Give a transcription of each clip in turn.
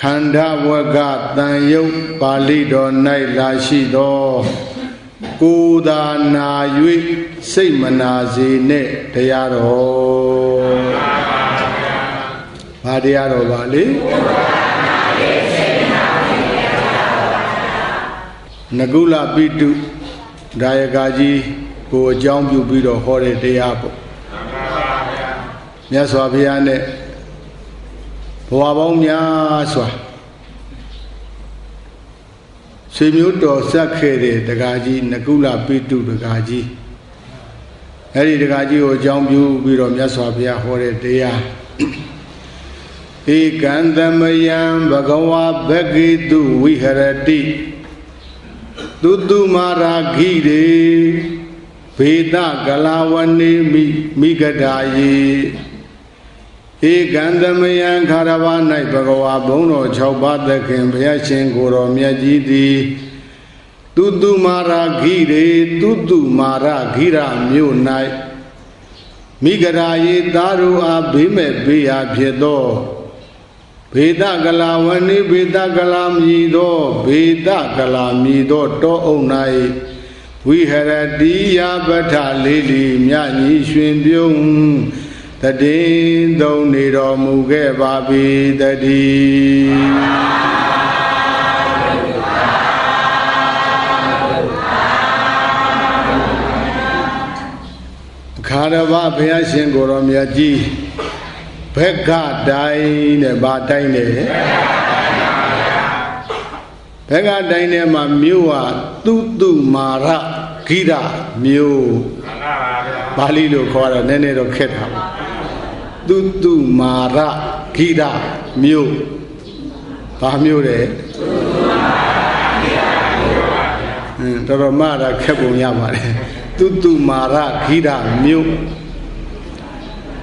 ခန္ဓာဝကတန်ယုတ်ပါဠိတော်၌လာရှိသောကိုယ်သာနာ၍စိတ်မနာစေနဲ့တရားတော်ဘာတရားတော်ပါလေနကုလပိတုဒါယကာကြီးကိုအကြောင်းပြုပြီးတော့ဟောတဲ့တရားပေါ့မြတ်စွာဘုရားနဲ့ ဘဝပေါင်းများစွာဆွေမျိုးတော်ဆက်ခဲ့တဲ့တကာကြီးနကုလပိတုတကာကြီးအဲ့ဒီတကာကြီးကိုအကြောင်းပြုပြီးတော့မြတ်စွာဘုရားဟောတဲ့တရားဧကံသမယံဘဂဝါဘဂိတုဝိဟရတိသူတုမာရာဂိရေဘေဒကလာဝနေမိမိဂဒါယေ ဧကံသမယံခါရဝ၌ဘဂဝါဘုံတော်6ပါးသခင်ဘုရားရှင်ကိုယ်တော်မြတ်ကြီးသည်သူတုမာရာဂိရေသူတုမာရာဂိရမြို့၌မိဂရာယေသာရုအားဘေးမဲ့ဘေးရာဖြစ်သောဘေဒကလာဝဏိဘေဒကလာမြည်သောဘေဒကလာမြည်သောတောအုပ်၌ဝိဟရတိယပဋ္ဌလေးလီမြညီရွှင်ပြုံး တတိသုံးနေတော်မူခဲ့ပါပြီတတိခါရဝဘုရားရှင်ကိုယ်တော်မြတ်ကြီးဘက်ကတိုင်းနဲ့ဗာတိုင်းနဲ့ဘက်ကတိုင်းထဲမှာမြို့ဟာသူတုမာရဂိရမြို့ပါဠိလိုခေါ်တာနည်းနည်းတော့ခက်တာပါ သူတုမာရဂိရမြို့ဘာမြို့လဲဟင်းတော်တော်မှတာခက်ပုံရပါတယ်သူတုမာရဂိရမြို့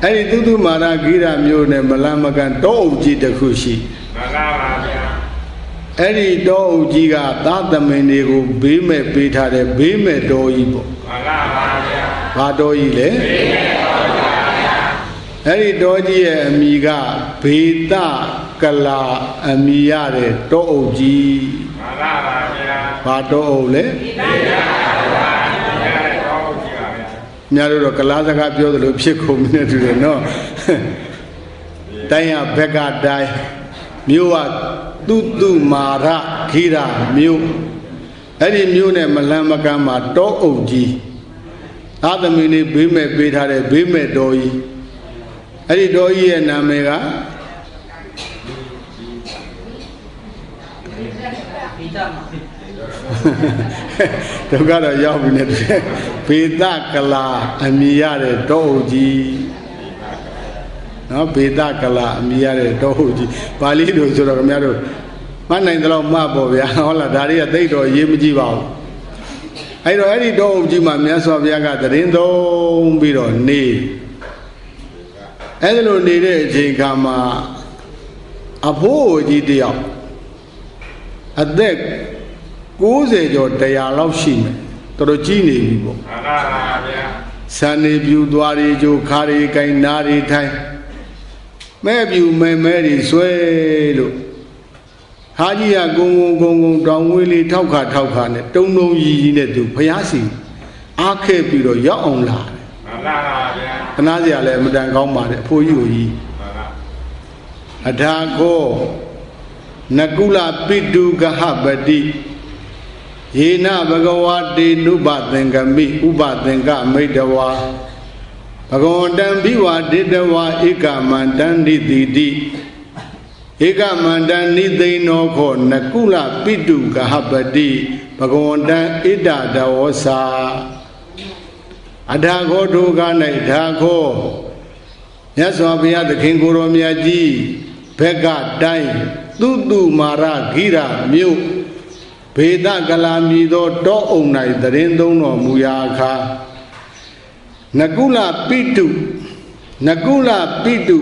အဲ့ဒီသူတုမာရဂိရမြို့နဲ့မလန်မကန်တောအုပ်ကြီးတစ်ခုရှိမှန်ပါပါဗျာအဲ့ဒီတောအုပ်ကြီးကသာသမင်တွေကိုဘေးမဲ့ပေးထားတဲ့ဘေးမဲ့တော်ကြီးပေါ့မှန်ပါပါဗျာဘာတော်ကြီးလဲဘေးမဲ့တော်ပါဗျာ အဲ့ဒီတော်ကြီးရဲ့အမိကဘေတကလာအမိရတဲ့တောအုပ်ကြီးမှန်ပါပါဗျာဘာတောအုပ်လဲဘေတကလာများတို့တော့ကလားစကားပြောသလိုဖြစ်ကုန်နေတူတယ်နော်တိုင်းရဘက်ကတိုင်းမြို့ကသူတုမာရခိရမြို့အဲ့ဒီမြို့နဲ့မလန်မကမ်းမှာတောအုပ်ကြီးသာသမီနေဘေးမဲ့ပေးထားတဲ့ဘေးမဲ့တော်ကြီး အဲ့ဒီတော်ကြီးရဲ့နာမည်ကဒုက္ခတော့ရောက်ပြီနဲ့ဘေဒကလာအမိရတဲ့တောဟုတ်ကြီးနော်ဘေဒကလာအမိရတဲ့တောဟုတ်ကြီးပါဠိလိုဆိုတော့ခင်ဗျားတို့မှတ်နိုင်သလောက်မှတ်ပေါ့ဗျာဟုတ်လားဒါတွေကသိတော့ရေးမကြည့်ပါဘူးအဲ့တော့အဲ့ဒီတောဟုတ်ကြီးမှာမြတ်စွာဘုရားကတရင်သုံးပြီးတော့နေ အဲ့ဒါလိုနေတဲ့အချိန်ခါမှာအဖိုးကြီးတယောက်အသက်60ကျော်100လောက်ရှိမယ်တော်တော်ကြီးနေပြီပေါ့မှန်ပါပါဗျာဆန်နေပြူသွားတွေကြိုခါတွေကင်နာတွေထိုင်မဲ့ပြူမဲမဲတွေဆွဲလို့ဟာကြီးကဂုံဂုံဂုံဂုံတောင်ဝေးလေးထောက်ခါထောက်ခါနဲ့တုံတုံကြီးကြီးနဲ့သူဖျားစီအားခဲ့ပြီးတော့ရောက်အောင်လာတယ် မှန်ပါပါဗျာခနာစရာလည်းအမတန်ကောင်းပါတယ်အဖိုးကြီးကိုကြီးမှန်ပါအထာကောနကုလပိတုကဟပတိယေနဘဂဝတေနုပသင်္ကမိဥပသင်္ကမိတဝါဘဂဝတံဘိဝဒေတဝါဧကမန္တံနိတိတိဧကမန္တံနိသိဏောခောနကုလပိတုကဟပတိဘဂဝတံဣဒတဝောစာ အထာခောဒုက္ခ၌ဓာခောမြတ်စွာဘုရားသခင်ကိုယ်တော်မြတ်ကြီးဘက်ကတိုင်းသူတုမာရဂိရမြို့ဘေဒကလာမည်သောတောအုံ၌တရင်သုံးတော်မူရာအခါနကုလပိတုနကုလပိတု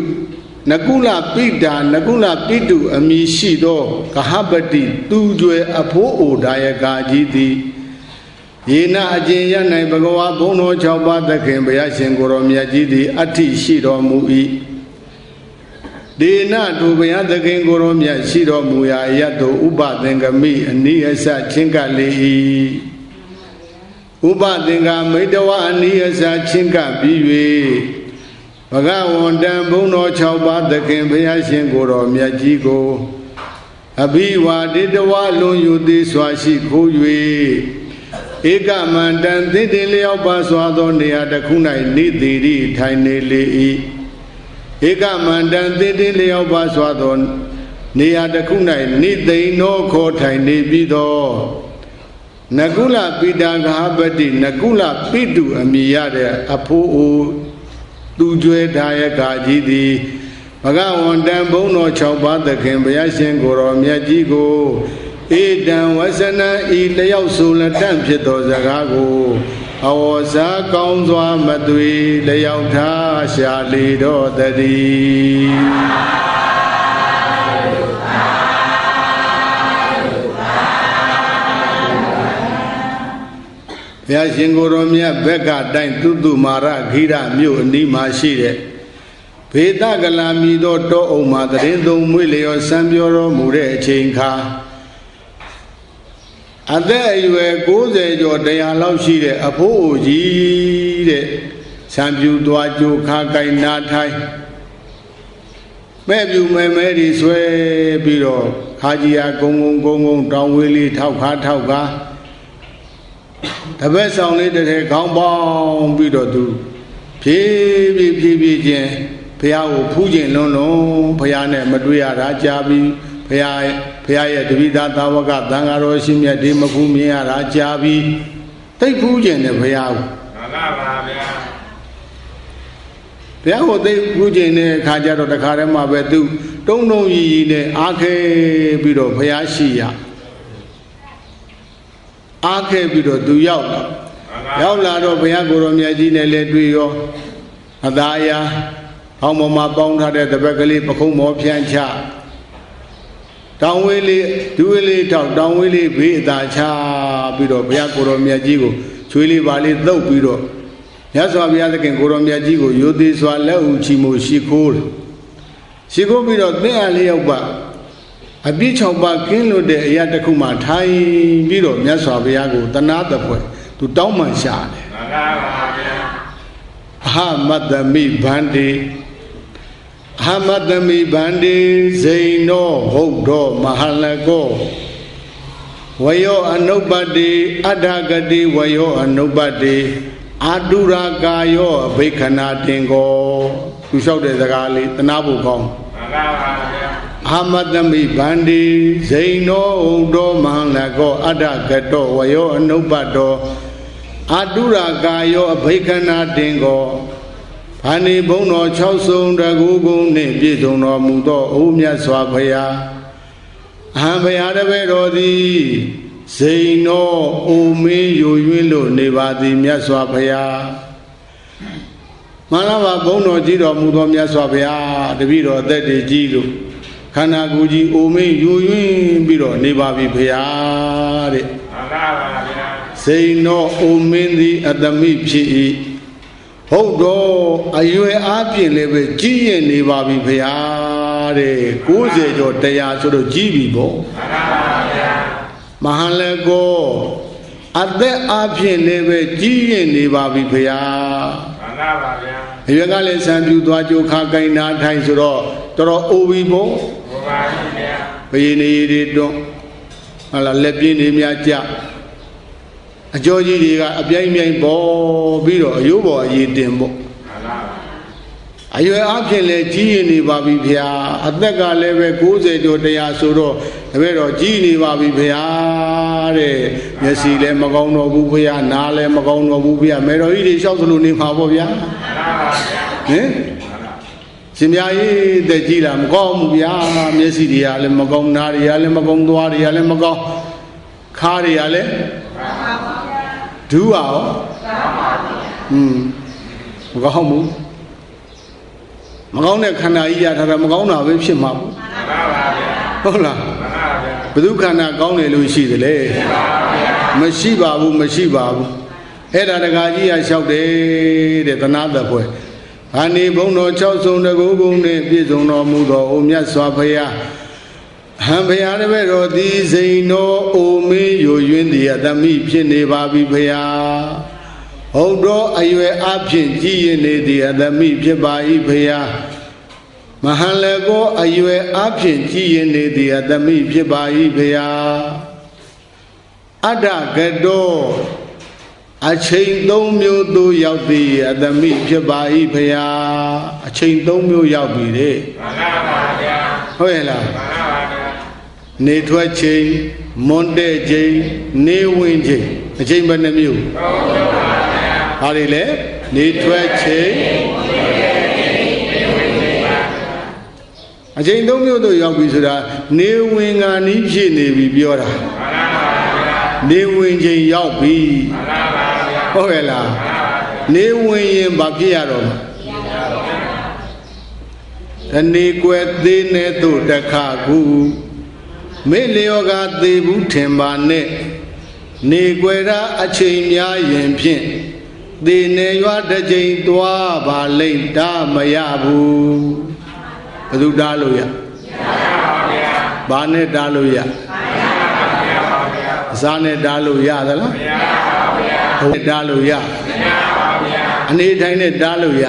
နကုလပိတာနကုလပိတုအမည်ရှိသောကဟပတိသူကျွယ်အဖိုးအိုဒါယကာကြီးသည် ယေနအကျင်ရ၌ဘဂဝါဘုံတော်၆ပါးသခင်ဘုရားရှင်ကိုယ်တော်မြတ်ကြီးသည်အဋ္ဌိရှိတော်မူ၏ဒေနထိုဘုရားသခင်ကိုရောမြတ်ရှိတော်မူရာယတ်တို့ဥပသင်္ကမိအနိယစချင်းကလေး၏ဥပသင်္ကမိတဝအနိယစချင်းကပြီး၍ဘဂဝန္တံဘုံတော်6ပါးသခင်ဘုရားရှင်ကိုရောမြတ်ကြီးကိုအဘိဝါဒေတဝလွန်ယူသည်စွာရှိခိုး၍ ဧကမန္တံသင်တင်လျောက်ပါစွာသောနေရာတစ်ခု၌နေသည်ဤထိုင်နေလေ၏ဧကမန္တံသင်တင်လျောက်ပါစွာသောနေရာတစ်ခု၌နေသိန်သောခေါ်ထိုင်နေပြီးသောနကုလပိတာဂဟပတိနကုလပိတုအမိရတဲ့အဖိုးအိုသူကျွဲထားရကာကြီးသည်ဘဂဝန္တံဘုံတော်6ပါးသခင်ဘုရားရှင်ကိုယ်တော်မြတ်ကြီးကို ဧတံဝဆနံဤလျောက်ဆိုလက်တန့်ဖြစ်သောစကားကိုအဝဇာကောင်းစွာမသွေလျောက်ထားရှာလေတော်တည်းဘုရားရှင်ကိုယ်တော်မြတ်ဘက်ကတိုင်းသုတုမာရခိရမြို့အနီးမှာရှိတဲ့ဘေဒကလာမီသောတောအုံမှာတရင်သုံးမွေလျောစံပြောတော်မူတဲ့အချိန်ခါ အသက်အရွယ်60ကျော်တရားလောက်ရှိတဲ့အဖိုးအိုကြီးတဲ့ဆံပြူသွားကြိုခါကိုင်နာထိုင်မဲ့ပြူမဲမဲဒီဆွဲပြီးတော့ခါကြီးယာဂုံဂုံဂုံဂုံတောင်ဝေးလေးထောက်ခါထောက်ခါတပည့်ဆောင်လေးတစ်ထည်ခေါင်းပေါင်းပြီးတော့သူဖြည်းဖြည်းဖြည်းဖြည်းချင်းဘုရားကိုဖူးခြင်းလုံးလုံးဘုရားနဲ့မတွေ့ရတာကြာပြီ ဘုရားဘုရားရဲ့တပိသာသာဝကသံဃာတော်ရှင်မြတ်ဒီမဖူးမြင်ရတာကြာပြီတိတ်ဖူးခြင်းနဲ့ဘုရားကိုမှန်ပါပါဗျာဘုရားကိုသိဖူးခြင်းနဲ့အခါကျတော့တခါတည်းမှပဲသူတုံးတုံးရီရီနဲ့အားခဲပြီးတော့ဘုရားရှိရအားခဲပြီးတော့သူရောက်လာမှန်ပါရောက်လာတော့ဘုရားကိုယ်တော်မြတ်ကြီးနဲ့လည်းတွေ့ရောအသာယာဟောင်းပေါ်မှာပေါင်းထားတဲ့တပက်ကလေးပခုံးမောဖြန့်ချ တောင်ဝေးလေးဒူဝေးလေးထောက်တောင်ဝေးလေးဘေးအသာချပြီးတော့ဘုရားကိုယ်တော်မြတ်ကြီးကိုချွေးလေးပါလေးသုတ်ပြီးတော့မြတ်စွာဘုရားသခင်ကိုယ်တော်မြတ်ကြီးကိုရိုသေစွာလက်ဦးချီမို့ရှိခိုးတယ်ရှိခိုးပြီးတော့သင်အားလေးရောက်ပါအပြည့်၆ပါးကင်းလွတ်တဲ့အရာတစ်ခုမှထိုင်ပြီးတော့မြတ်စွာဘုရားကိုတနာတပွဲသူတောင်းပန်ရှာတယ်မှန်ပါပါဗျာအဟမတ္တမိဗန္တိအ ဟမတ္တမိဗန္တိဇိနောဟုတ်တော်မဟာလကောဝယောအနုပ္ပတ္တိအဋ္ဌကတိဝယောအနုပ္ပတ္တိအာတုရာကာယောအဘိခဏတင်ကောသူလျှောက်တဲ့စကားလေးတနာဖို့ကောင်းမှန်ပါပါဗျာအာမတမိဗန္တိဇိနောဥဒ္ဓမဟလကောအတ္တကတောဝယောအနုပ္ပတောအာတုရာကာယောအဘိခဏတင်ကော ဘာနေဘုံတော်6ဆုံတကူကုံနှင့်ပြည့်စုံတော်မူသောအိုးမြတ်စွာဘုရားအဟံဘုရားတပည့်တော်သည်ဇိနောအိုမင်းယိုယွင်းလို့နေပါသည်မြတ်စွာဘုရားမန္တဘာဘုံတော်ကြီးတော်မူသောမြတ်စွာဘုရားတပည့်တော်အသက်တွေကြီးလို့ခန္ဓာကိုယ်ကြီးအိုမင်းယူရင်းပြီးတော့နေပါပြီဖေဟာတဲ့မှန်ပါပါဗျာစိန်သောအိုမင်းသည်အတ္တမိဖြစ်၏ ဟုတ်တော့အရွယ်အားဖြင့်လည်းပဲကြီးရင်နေပါပြီဖေဟာတဲ့90ကျော်တရားဆိုတော့ကြီးပြီပေါ့မှန်ပါပါဗျာမဟာလကောအသက်အားဖြင့်လည်းပဲကြီးရင်နေပါပြီဖေဟာမှန်ပါပါဗျာအရွယ်ကလည်းဆံပြူသွားကြိုခါကိုင်းနာထိုင်ဆိုတော့တော်တော်အိုပြီပေါ့ဘုရားကြီးဗျာဘယင်းနေတွေတွန်းဟာလာလက်ပြင်းနေများကြ အကျော်ကြီးတွေကအပြိုင်မြိုင်ပေါ်ပြီးတော့အယိုးပေါ်အရေးတင်ပေါ့မှန်ပါပါအရွယ်အဖြစ်လဲကြီးရင်နေပါပြီဗျာအသက်ကလည်းပဲ60ကျော်တရားဆိုတော့တပည့်တော်ကြီးနေပါပြီဗျာတဲ့မျက်စိလည်းမကောင်းတော့ဘူးဗျာနားလည်းမကောင်းတော့ဘူးဗျာမေတော်ကြီးတွေလျှောက်သလိုနေမှာပေါ့ဗျာမှန်ပါပါဗျာဟင်ရှင်မြကြီးတက်ကြီးလားမကောင်းဘူးဗျာမျက်စိတွေကလည်းမကောင်းနားတွေကလည်းမကောင်းသွားတွေကလည်းမကောင်းခါးတွေကလည်း ဒူးအောင်อืมမကောင်းဘူးမကောင်းတဲ့ခန္ဓာကြီးရထားတာမကောင်းတာပဲဖြစ်မှာပေါ့မှန်ပါပါဗျာဟုတ်လားမှန်ပါဗျာဘယ်သူခန္ဓာကောင်းတယ်လို့ရှိတယ်လေမရှိပါဘူးမရှိပါဘူးအဲ့ဒါတကာကြီးကလျှောက်တယ်တဲ့သနာတပွဲအာနိဘုံတော်၆ဆုံးတကူကုန်းနှင့်ပြည့်စုံတော်မူသောအိုမြတ်စွာဘုရား ဟံဘုရားတပည့်တော်သည်စိန်တော်အိုမင်းယိုယွင်းသည်အတမိဖြစ်နေပါပြီဘုရားဟုတ်တော်အရွယ်အဖြစ်ကြည်ရင်နေသည်အတမိဖြစ်ပါ၏ဘုရားမဟန်လည်းကိုအရွယ်အဖြစ်ကြည်ရင်နေသည်အတမိဖြစ်ပါ၏ဘုရားအတ္တကတောအချိန်၃မျိုးသို့ရောက်သည်အတမိဖြစ်ပါ၏ဖရာအချိန်၃မျိုးရောက်ပြီတဲ့မှန်ပါပါဗျာဟုတ်ရဲ့လားမှန်ပါပါဗျာ နေထွက်ချိန်မွန်တဲ့ချိန်နေဝင်ချိန်အချိန်ဘယ်နှမျိုးသုံးမျိုးပါဗျာဟာဒီလေနေထွက်ချိန်အချိန်၃မျိုးသို့ရောက်ပြီဆိုတာနေဝင်ကနီးဖြစ်နေပြီပြောတာမှန်ပါပါဗျာနေဝင်ချိန်ရောက်ပြီမှန်ပါပါဗျာဟုတ်ရဲ့လားနေဝင်ရင်ဘာဖြစ်ရတော့မလဲတဏီကွယ်သေးနေသို့တခါကူ မေလျောကသေးဘူးထင်ပါနဲ့နေကွယ်ရာအချိန်များရင်ဖြင့်သေနေရွာတစ်ချိန်သွားပါလိမ့်တာမရဘူးဘယ်သူတားလို့ရဘာနဲ့တားလို့ရအစားနဲ့တားလို့ရသလားဟုတ်တားလို့ရအနေထိုင်နဲ့တားလို့ရ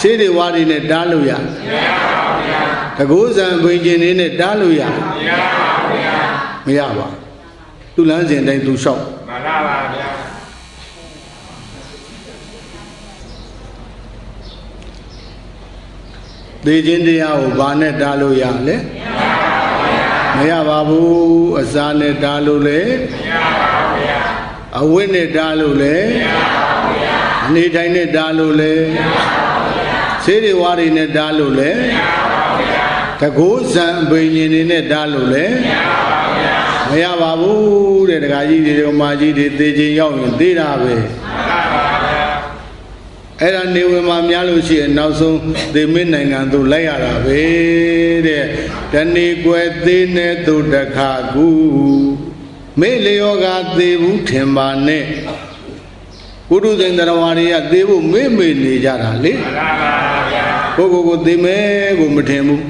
ရှေးတွေဝါတွေနဲ့တားလို့ရ တကူဇံဘိင်ကျင်လေးနဲ့တားလို့ရမရပါဘူးသူလမ်းစဉ်တိုင်းသူလျှောက်မှန်ပါပါဗျာသေခြင်းတရားကိုဘာနဲ့တားလို့ရလဲမရပါဘူးအစာနဲ့တားလို့လေအဝိနဲ့တားလို့လေအနေတိုင်းနဲ့တားလို့လေဆေးတွေဝါတွေနဲ့တားလို့လေ တကိုးဇံအဘိညာဉ်တွေနဲ့တားလို့လေမရပါဘူးတဲ့ဒကာကြီးတွေဒကာမကြီးတွေသေခြင်းရောက်ရင်သေတာပဲအဲ့ဒါနေဝင်မှာများလို့ရှိရင်နောက်ဆုံးသေမင်းနိုင်ငံသို့လိုက်ရတာပဲတဲ့တဏီကွယ်သေးနေသူတခါကူမေလျောကသေဘူးထင်ပါနဲ့ပုရုဇဉ်တရားဝါတွေကသေဖို့မေ့မေ့နေကြတာလေမှန်ပါပါဗျာကိုကိုကိုသေမဲကိုမထင်ဘူး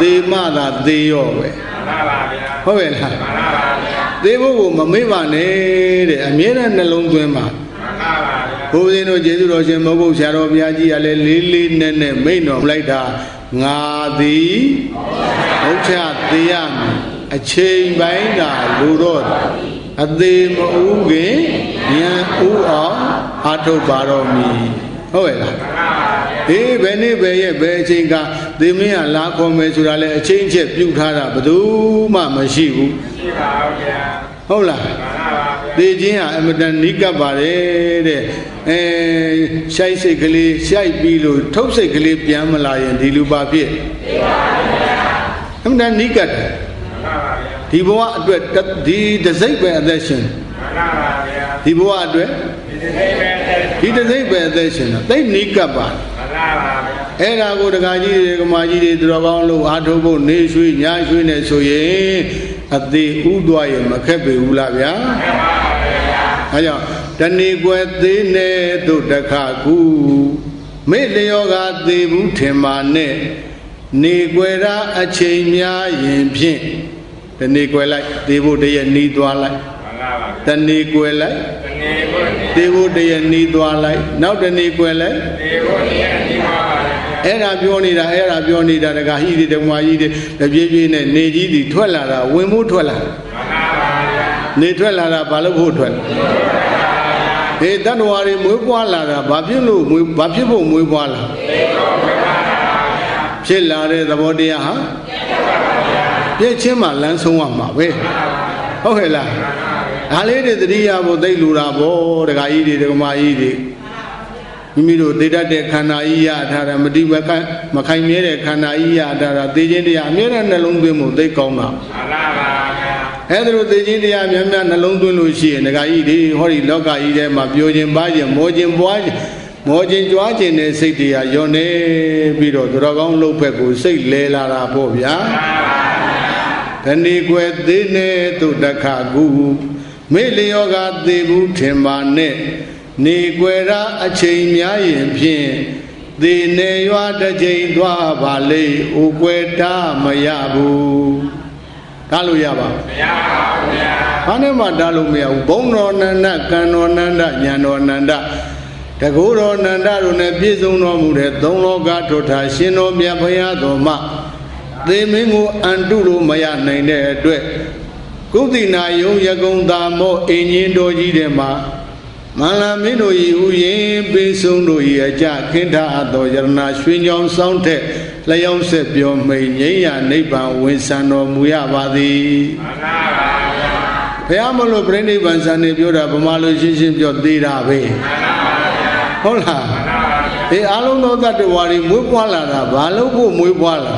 သေမှသာသေရောပဲမှန်ပါပါဗျာဟုတ်ရဲ့လားမှန်ပါပါဗျာသေဖို့ကိုမမေ့ပါနဲ့တဲ့အမြဲတမ်းနှလုံးသွင်းပါမှန်ပါပါဗျာဘုရားတို့ကျေးဇူးတော်ရှင်မဟုတ်ဘူးဆရာတော်ဘုရားကြီးကလည်းလေးလေးနက်နက်မိန့်တော်လိုက်တာငါသည်ဘုရားသေးရမယ်အချိန်ပိုင်းသာလူတော့အသေးမဥခင်ဉာဏ်ဥအောင်အာထုတ်ပါတော်မူဟုတ်ရဲ့လား အေးဘယ်နေ့ဘယ်ရက်ဘယ်အချိန်ကသေမင်းကလာခေါ်မယ်ဆိုတာလဲအချိန်ချက်ပြုထားတာဘယ်သူမှမရှိဘူးရှိပါဦးဗျာဟုတ်လားမှန်ပါပါဗျာသေခြင်းဟာအမတန်နိကပ်ပါတယ်တဲ့အဲရှိုက်စိတ်ကလေးရှိုက်ပြီးလို့ထုတ်စိတ်ကလေးပြန်မလာရင်ဒီလူပါဖြစ်သိပါပါဗျာအမတန်နိကပ်တယ်မှန်ပါပါဗျာဒီဘဝအတွက်တဒီတစိတ်ပဲအသက်ရှင်မှန်ပါပါဗျာဒီဘဝအတွက်ဒီနေ့ပဲတဲ့ဒီတစိတ်ပဲအသက်ရှင်တာသိနိကပ်ပါမှန်ပါပါဗျာ အဲ့ဒါကိုတက္ကကြီးတွေကမာကြီးတွေသူတော်ကောင်းလို့အားထုတ်ဖို့နေရွှေညရွှေနဲ့ဆိုရင်အသေးဥသွားရင်မခက်ပေဘူးလားဗျာအဲကြောင့်တဏီကွယ်သေးနေသို့တခကူမေလျောကသေးဘူးထင်ပါနဲ့နေကွယ်ရာအချိန်များရင်ဖြင့်တဏီကွယ်လိုက်သေးဖို့တည်းနီးသွားလိုက်မှန်ပါပါတဏီကွယ်လိုက်တနေ့ကိုနေသေးဖို့တည်းနီးသွားလိုက်နောက်တဏီကွယ်လိုက်ဒီကိုနေဒီပါပါဗျာ အဲ့ဒါပြောနေတာအဲ့ဒါပြောနေတာတကဟိဒီတမကြီးတွေတပြေးပြေးနဲ့နေကြီးတွေထွက်လာတာဝင်မှုထွက်လာမှန်ပါပါဗျာနေထွက်လာတာဘာလို့ဖို့ထွက်ဟေးတတ္တဝါတွေမွေးပွားလာတာဘာဖြစ်လို့မွေးဘာဖြစ်ဖို့မွေးပွားလာဖြစ်လာတဲ့သဘောတရားဟာပြည့်ချင်းမှလမ်းဆုံးရမှာပဲဟုတ်ရဲ့လားဒါလေးတွေသတိရဖို့သိလူတာဗောဒကာကြီးတွေဒကာမကြီးတွေ မိမိတို့သိတတ်တဲ့ခန္ဓာကြီးရထားတာမတိမကမခိုင်မြဲတဲ့ခန္ဓာကြီးရထားတာသိခြင်းတရားအမြဲတမ်းနှလုံးသွင်းမှုသိကောင်းတာမှန်ပါပါဗျာအဲ့ဒါလိုသိခြင်းတရားများများနှလုံးသွင်းလို့ရှိရင်ဒကာကြီးတွေဟောဒီလောကကြီးထဲမှာပြောခြင်းပါခြင်းမောခြင်းပွားခြင်းမောခြင်းကြွားခြင်းနဲ့စိတ်တရားယွန်နေပြီးတော့သူတော်ကောင်းလှုပ်ဖက်ကိုစိတ်လဲလာတာပေါ့ဗျာတဏီကွယ်သေးနေသူတခကူမေလျောကသေဘူးထင်ပါနဲ့ နေကွယ်ရာအချိန်များရင်ဖြင့်သေနေရွာတစ်ချိန်သွားပါလေဥကွယ်တာမရဘူးဒါလို့ရပါမရပါဘူးဗျာဘာနဲ့မှတားလို့မရဘူးဘုံတော်နန္ဒကံတော်နန္ဒညံတော်နန္ဒတကူတော်နန္ဒတို့နဲ့ပြည့်စုံတော်မူတဲ့သုံးလောကထွတ်ထာရှင်တော်မြတ်ဖရာတော်မှသေမင်းကိုအန်တုလို့မရနိုင်တဲ့အတွက်ကုသီနာယုံရကုံသာမောအင်းကြီးတော်ကြီးတဲ့မှာ မန္လာမင်းတို့ဤဥယင်ပေးဆုံးတို့ဤအကြခင်းထားအပ်သောယရနာရွှင်ကြောင်စောင်းထက်လျောင်းဆက်ပြောမိန်ငိမ့်ရနိဗ္ဗာန်ဝင်ဆံတော်မူရပါသည်မှန်ပါပါဗျာဘုရားမလို့ပြိဋိဘံဇန်နေပြောတာဗမာလိုရှင်းရှင်းပြောသေးတာပဲမှန်ပါပါဗျာဟုတ်လားမှန်ပါပါဗျာဒီအလုံးသောတတ္တဝါတွေမွေးဖွားလာတာဘာလို့ဖို့မွေးဖွားလာ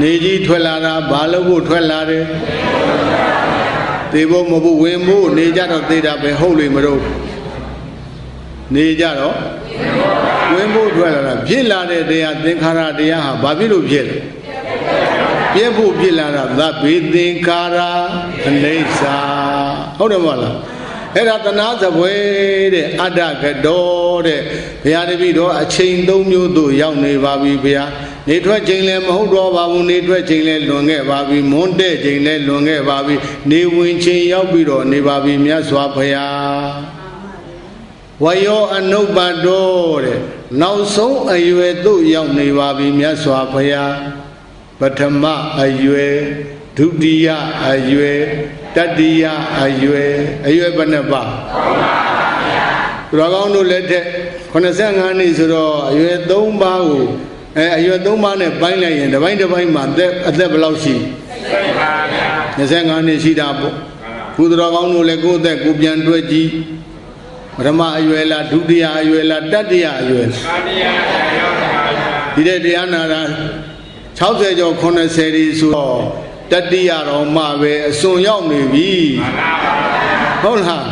နေကြီးထွက်လာတာဘာလို့ဖို့ထွက်လာတယ် သေဖို့မဖို့ဝင်ဖို့နေကြတော့သေတာပဲဟုတ်လိမ့်မလို့နေကြတော့ဝင်ဖို့ထွက်လာတာဖြစ်လာတဲ့တရားသင်္ခါရတရားဟာဘာဖြစ်လို့ဖြစ်လဲပြည့်ဖို့ဖြစ်လာတာသဗ္ဗေသင်္ခါရအနေစာဟုတ်တယ်မဟုတ်လားအဲ့ဒါတနာသပွဲတဲ့အတ္တကတော်တဲ့ဘုရားတပည့်တော်အချိန်သုံးမျိုးသို့ရောက်နေပါပြီဘုရား နေထွက်ချိန်လည်းမဟုတ်တော့ပါဘူးနေထွက်ချိန်လည်းလွန်ခဲ့ပါပြီမွန်းတဲ့ချိန်လည်းလွန်ခဲ့ပါပြီနေဝင်ချိန်ရောက်ပြီးတော့နေပါပြီမြတ်စွာဘုရားဝယောအနုပ္ပတောတဲ့နောက်ဆုံးအရွယ်သို့ရောက်နေပါပြီမြတ်စွာဘုရားပထမအရွယ်ဒုတိယအရွယ်တတိယအရွယ်အရွယ်ဘယ်နှပါသူတော်ကောင်းတို့လက်ထက်85နှစ်ဆိုတော့အရွယ်3ပါးကို အဲအရွယ်3ပါးနဲ့ပိုင်းလိုက်ရင်တစ်ပိုင်းတစ်ပိုင်းမှာအသက်အသက်ဘယ်လောက်ရှိသိပါဗျာ25နှစ်ရှိတာပေါ့ဘုသူတော်ကောင်းတို့လည်းကိုယ့်အသက်ကိုပြန်တွဲကြည့်ပထမအရွယ်လားဒုတိယအရွယ်လားတတိယအရွယ်လားပါတိယရောက်ပါဗျာဒီတဲ့တရားနာတာ60ကျော်80ဒီဆိုတော့တတိယတော်မှပဲအစွန်ရောက်နေပြီမှန်ပါပါဗျာဟုတ်လား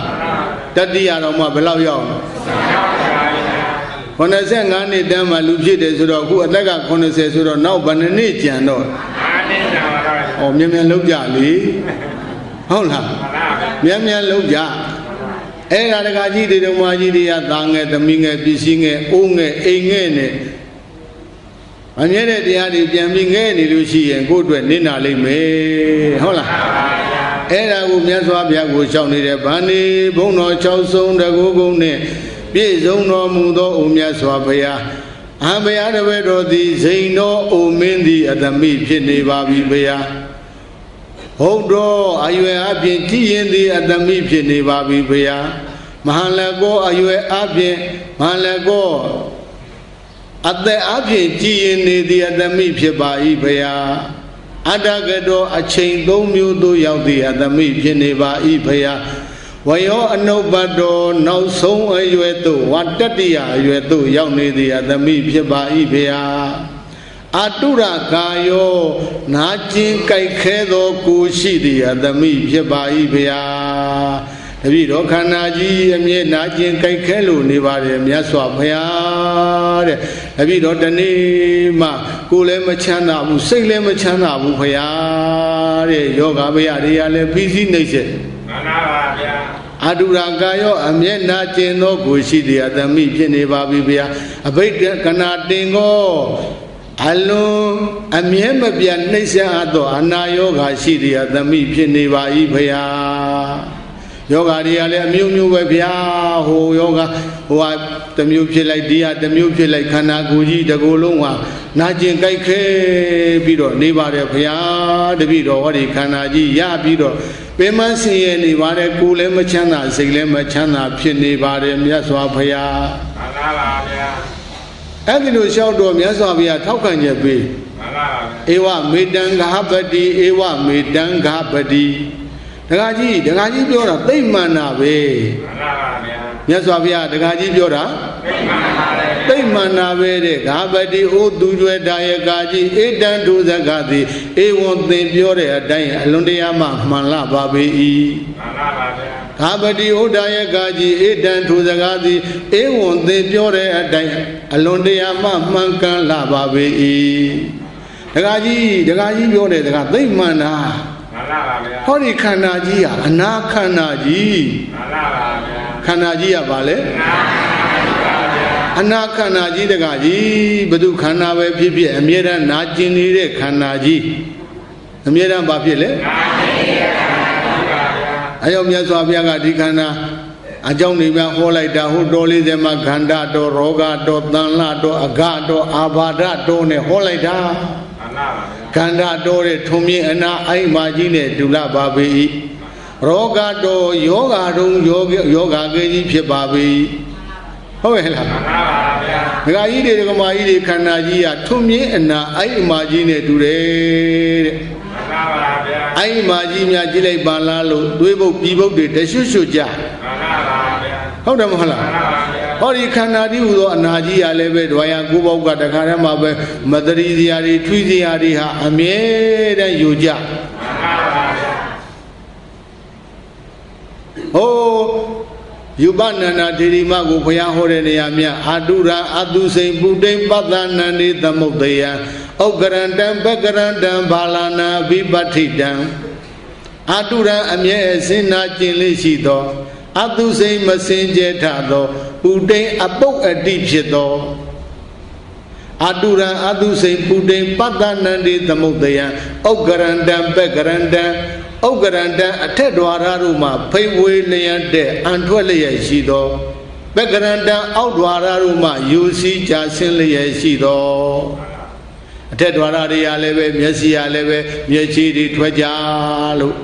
တတိယတော်မှဘယ်လောက်ရောက်လဲရောက်ပါဗျာ 85နှစ်တန်းမှလူဖြစ်တယ်ဆိုတော့အခုအသက်က80ဆိုတော့နောက်ဘယ်နှစ်နှစ်ကျန်တော့အာနိစ္စပါဗျာဩမြန်မြန်လောက်ကြလေဟုတ်လားမှန်ပါဗျာမြန်မြန်လောက်ကြအဲ့ဒါတကကြီးတွေတော်မကြီးတွေကသားငယ်သမီးငယ်ပစ္စည်းငယ်အိုးငယ်အိမ်ငယ်နဲ့အမြဲတဲ့တရားတွေပြန်ပြီးငဲနေလို့ရှိရင်ကိုယ့်အတွက်နင့်နာလိမ့်မယ်ဟုတ်လားအဲ့ဒါကိုမြတ်စွာဘုရားကိုရှောက်နေတဲ့ဗန္ဒီဘုံတော်၆ဆုံးတကူကုန်းနဲ့ ပြည့်စုံတော်မူသောအိုမြတ်စွာဘုရားအဘုရားတပည့်တော်သည်ဇိန်တော်အိုမင်းသည်အတမိဖြစ်နေပါပြီဘုရားဟုတ်တော့အရွယ်အပြင်ကြည်ရင်သည်အတမိဖြစ်နေပါပြီဘုရားမဟာလကောအရွယ်အပြင်မဟာလကောအသက်အပြင်ကြည်ရင်နေသည်အတမိဖြစ်ပါ၏ဘုရားအတ္တကတော်အချိန်သုံးမျိုးသို့ရောက်သည်အတမိဖြစ်နေပါ၏ဘုရား ဝယောအနုပ္ပတောနောက်ဆုံးအရွယ်သို့ဝတ္တတိယအရွယ်သို့ရောက်နေသည်အတမိဖြစ်ပါ၏ဘုရားအတုရကာယောနာကျင်ကြိုက်ခဲသောကိုရှိသည်အသမိဖြစ်ပါ၏ဗျာတပည့်တော်ခန္ဓာကြီးအမြဲနာကျင်ကြိုက်ခဲလို့နေပါတယ်မြတ်စွာဘုရားတဲ့တပည့်တော်တနေ့မှကိုယ်လည်းမချမ်းသာဘူးစိတ်လည်းမချမ်းသာဘူးဘုရားတဲ့ယောဂဗျာတွေကလည်းပြီးစည်းနှိမ့်ဆက်မှန်ပါပါဗျာ အတုရာကာယောအမျက်နာကျင်သောကိုရှိသည်အသမိဖြစ်နေပါပြီဗျာအဘိဓကနာတင်ကောအလုံးအမြဲမပြတ်နှိမ့်ဆက်အပ်သောအနာယောဂါရှိသည်အသမိဖြစ်နေပါ၏ဗျာယောဂါတွေကလည်းအမျိုးမျိုးပဲဗျာဟိုယောဂဟိုဟာတစ်မျိုးဖြစ်လိုက်ဒီဟာတစ်မျိုးဖြစ်လိုက်ခန္ဓာကိုယ်ကြီးတစ်ကိုယ်လုံးဟာနာကျင်ကြိုက်ခဲပြီးတော့နေပါတယ်ဗျာတပိတော့ဟောဒီခန္ဓာကြီးရပြီးတော့ ပင်မဆင်းရဲနေပါတယ်ကိုယ်လည်းမချမ်းသာစိတ်လည်းမချမ်းသာဖြစ်နေပါတယ်မြတ်စွာဘုရားမှန်ပါပါဗျာအဲ့ဒီလိုလျှောက်တော့မြတ်စွာဘုရားထောက်ခံချက်ပေးမှန်ပါပါဗျာဧဝမေတံဂဟပတိဧဝမေတံဂဟပတိဒကာကြီးဒကာကြီးပြောတာသိမ့်မှန်တာပဲမှန်ပါပါဗျာမြတ်စွာဘုရားဒကာကြီးပြောတာသိမှန်ပါလေ သိမ့်မှန်တာပဲတဲ့ဂဟပတိဩသူကျွဲတာယကာကြီးဧတံဒုဇကတိဧဝံသင်ပြောတဲ့အတိုင်းအလွန်တရာမှမှန်လာပါပေ၏မှန်ပါပါဗျာသာပတိဥဒ္ဒယကာကြီးဧတံထိုစကားသည်ဧဝံသင်ပြောတဲ့အတိုင်းအလွန်တရာမှမှန်ကန်လာပါပေ၏ဒကာကြီးဒကာကြီးပြောတယ်ဒကာသိမ့်မှန်တာမှန်ပါပါဗျာဟောဒီခန္ဓာကြီးဟာအနာခန္ဓာကြီးမှန်ပါပါဗျာခန္ဓာကြီးကဘာလဲနာပါဗျာဟ အနာခန္ဓာကြီးတကကြီးဘု து ခန္ဓာပဲဖြစ်ဖြစ်အမြဲတမ်းနာကျင်နေတဲ့ခန္ဓာကြီးအမြဲတမ်းဘာဖြစ်လဲအယောမြတ်စွာဘုရားကဒီခန္ဓာအကြောင်းနေများဟောလိုက်တာဟိုတော်လေးတွေမှာခန္ဓာတော်ရောဂတော်တန်လတော်အဂတော်အာဘာဒတော်နဲ့ဟောလိုက်တာမှန်လားပါဗျာခန္ဓာတော်တဲ့ထုံမြင့်အနာအိမ်မာကြီးနဲ့ဒုလပါပေ၏ရောဂတော်ယောဂတုံယောဂယောဂကေကြီးဖြစ်ပါပေ၏ ဟုတ်ရဲ့လားမှန်လားပါဗျာဒကာကြီးတွေဒကာမကြီးတွေခန္ဓာကြီးကထုံမြင့်အနာအိမ်မာကြီးနဲ့တူတယ်တဲ့မှန်လားပါဗျာအိမ်မာကြီးများကြည့်လိုက်ပါလားလို့တွေးပုတ်ပြီးပုတ်တွေတရွှွတ်ရွှွတ်ကြမှန်လားပါဗျာဟုတ်တယ်မဟုတ်လားမှန်လားပါဗျာဟောဒီခန္ဓာတိဟူသောအနာကြီးရလည်းပဲဒွါရကိုပေါက်ကတခါတည်းမှာပဲမတရီစရာတွေထွီးစရာတွေဟာအမြဲတမ်းယူကြ မှန်လားပါဗျာ ဟို ယူပနန္ဒဒေဒီမကိုဘုရားဟောတဲ့နေရာမြတ်အာတုရာအတုစိန်ပုတိန်ပတ္တနန္ဒီသမုတ်တယံဩကရန္တံဘကရန္တံဘာလနာအဘိပဋ္ဌိတံအာတုရံအမြဲအစင်နာကျင်လေးရှိသောအတုစိန်မစင်ကြဲထသောပုတိန်အပုတ်အတိဖြစ်သောအာတုရံအတုစိန်ပုတိန်ပတ္တနန္ဒီသမုတ်တယံဩကရန္တံဘကရန္တံ ဩကရန္တံအထက်ဒွါရတို့မှဖိတ်ဝေလျက်တဲ့အန်ထွက်လျက်ရှိသောဘကရန္တံအောက်ဒွါရတို့မှယူစီကြဆင်းလျက်ရှိသောအထက်ဒွါရတွေကလည်းပဲမျက်စိကလည်းပဲမျက်ခြေတွေထွက်ကြလို့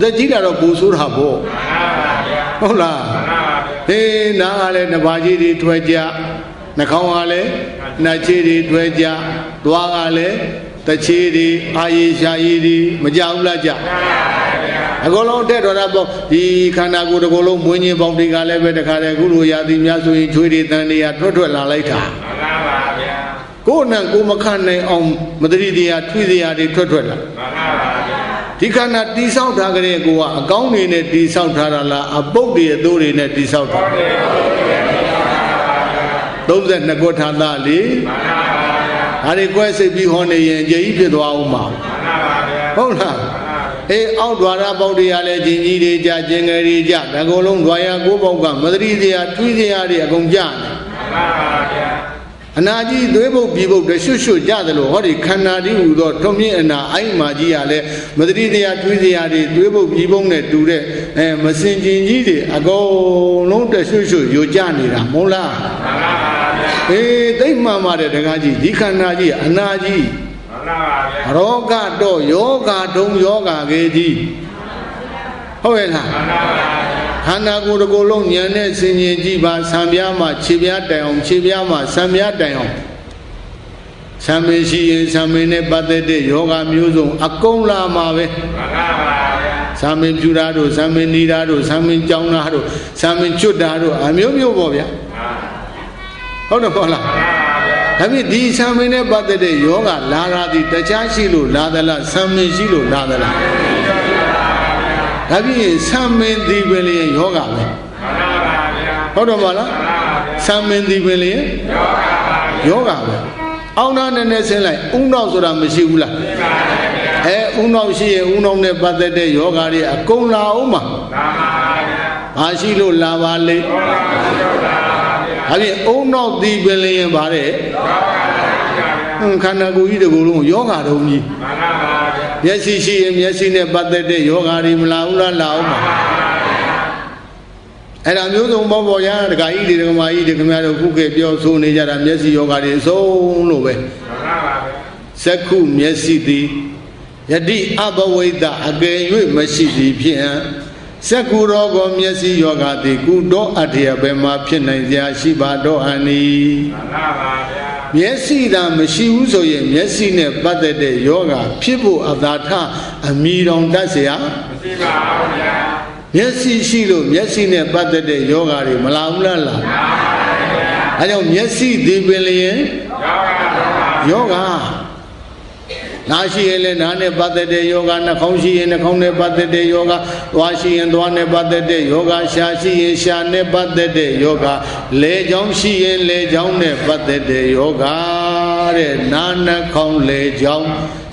သက်ကြီးတာတော့ပူဆိုးတာပေါ့မှန်လားပါဗျာဟုတ်လားမှန်လားပါဗျာဟေးနားကလည်းနှပါကြီးတွေထွက်ကြနှာခေါင်းကလည်းနှာခြေတွေထွက်ကြသွားကလည်း တချေတွေအာရီရှာရီတွေမကြဘူးလားကြအကုန်လုံးတက်တော်တာပေါ့ဒီခန္ဓာကိုယ်တစ်ကိုယ်လုံးမွေးညင်းပေါင်းတွေကလည်းပဲတခါတည်းအခုလိုရာသီများဆိုရင်ချွေးတွေတန်တွေကထွက်ထွက်လာလိုက်တာမှန်လားပါဗျာကိုယ်နဲ့ကိုယ်မခနိုင်အောင်မတတိတရားထွေးတရားတွေထွက်ထွက်လာမှန်လားပါဗျာဒီခန္ဓာတိဆောက်ထားကြတဲ့ကိုကအကောင်းနေနဲ့တိဆောက်ထားတာလားအပုတ်တွေအသိုးတွေနဲ့တိဆောက်ထား32ခုထာတာလေမှန်လားပါဗျာ ဒါတွေကွဲစိတ်ပြီးဟောနေရင်အကျကြီးဖြစ်သွားအောင်ပါမှန်လားပါဗျာဟုတ်လားမှန်လားအေးအောက်ဒွါရပေါက်တွေကလည်းဂျင်ကြီးတွေကြဂျင်ငယ်တွေကြဒါကုန်လုံးဒွါရကိုပေါက်ကမတတိတရားထွေးတရားတွေအကုန်ကြတယ်မှန်လားပါဗျာ အနာကြီးသွေးပုတ်ပြီးပုတ်တရွှွတ်ရွှွတ်ကြသလိုဟောဒီခန္ဓာတိဟူသောထုံမြင့်အနာအိုက်မာကြီးကလည်းမတတိတရားထွေးတရားတွေသွေးပုတ်ပြီးပုတ်နဲ့တူတဲ့အဲမစင်ကျင်ကြီးတွေအကုန်လုံးတရွှွတ်ရွှွတ်ယိုကြနေတာမဟုတ်လားမှန်လားပါဗျာအေးသိမ့်မှန်ပါတယ်တကားကြီးဒီခန္ဓာကြီးအနာကြီးမှန်လားပါဗျာရောဂတော့ယောဂဒုံယောဂကေကြီးဟုတ်ရဲ့လားမှန်လားပါဗျာ ခန္ဓာကိုယ်တစ်ကိုယ်လုံးဉာဏ်နဲ့ဆင်ញင်ကြည့်ပါဆံပြားမှာခြေပြားတိုင်အောင်ခြေပြားမှာဆံပြားတိုင်အောင်ဆံမင်းရှိရင်ဆံမင်းနဲ့ပတ်သက်တဲ့ယောဂမျိုးစုံအကုန်လာမှာပဲမှန်လားပါဗျာဆံမင်းဖြူတာတို့ဆံမင်းနီးတာတို့ဆံမင်းကြောင်းတာတို့ဆံမင်းချွတ်တာတို့အမျိုးမျိုးပေါ့ဗျာဟုတ်တယ်ပေါ့လားမှန်လားပါဗျာဒါဖြင့်ဒီဆံမင်းနဲ့ပတ်သက်တဲ့ယောဂလာတာဒီတခြားရှိလို့လာသလားဆံမင်းရှိလို့လာသလား ဒါဖြင့်ဆံမင်းဒီပဲလေယောဂပဲမှန်လားပါဗျာဟုတ်တော့မလားဆံမင်းဒီပဲလေယောဂပဲအောင်းနာနဲ့နဲ့ဆင်းလိုက်ဥနောက်ဆိုတာမရှိဘူးလားအဲဥနောက်ရှိရင်ဥနောက်နဲ့ပတ်သက်တဲ့ယောဂတွေအကုန်လာအောင်မှာမှန်ပါဗျာဘာရှိလို့လာပါလေဒါဖြင့်ဥနောက်ဒီပဲလေရင်ဗါတဲ့ဟွန်းခန္ဓာကိုယ်ကြီးတစ်ခုလုံးယောဂတုံးကြီးမှန်လားပါဗျာ မျက်စိရှိရင်မျက်စိနဲ့ပတ်သက်တဲ့ယောဂါတွေမလာဘူးလားလာအောင်ပါအဲ့ဒါမျိုးစုံပေါ့ပေါ့ရဒကာကြီးတွေဒကာမကြီးတွေခင်ဗျားတို့ခုခေတ်ပြောဆိုနေကြတာမျက်စိယောဂါတွေအစုံလို့ပဲမှန်လားပါဗျာစက္ခုမျက်စိသည်ယတိအဘဝိတအကယ်၍မရှိသည်ဖြင့်စက္ခုရောကောမျက်စိယောဂါသည်ကုတော်အတ္တရဘယ်မှာဖြစ်နိုင်စရာရှိပါတော့အနိမှန်လားပါဗျာ မျက်စိသာမရှိဘူးဆိုရင်မျက်စိနဲ့ပတ်သက်တဲ့ယောဂဖြစ်ဖို့အသာထအမိတော်တတ်เสีย မရှိပါဘူးဗျာ မျက်စိရှိလို့မျက်စိနဲ့ပတ်သက်တဲ့ယောဂတွေမလာဘူးလားလားအဲကြောင့်မျက်စိဒီပင်လျင် ယောဂတော့ပါ ယောဂ နားရှိရင်လည်းနားနဲ့ပတ်သက်တဲ့ယောဂနှာခေါင်းရှိရင်နှာခေါင်းနဲ့ပတ်သက်တဲ့ယောဂသွားရှိရင်သွားနဲ့ပတ်သက်တဲ့ယောဂရှာရှိရင်ရှာနဲ့ပတ်သက်တဲ့ယောဂလေချောင်းရှိရင်လေချောင်းနဲ့ပတ်သက်တဲ့ယောဂတဲ့နားနှာခေါင်းလေချောင်း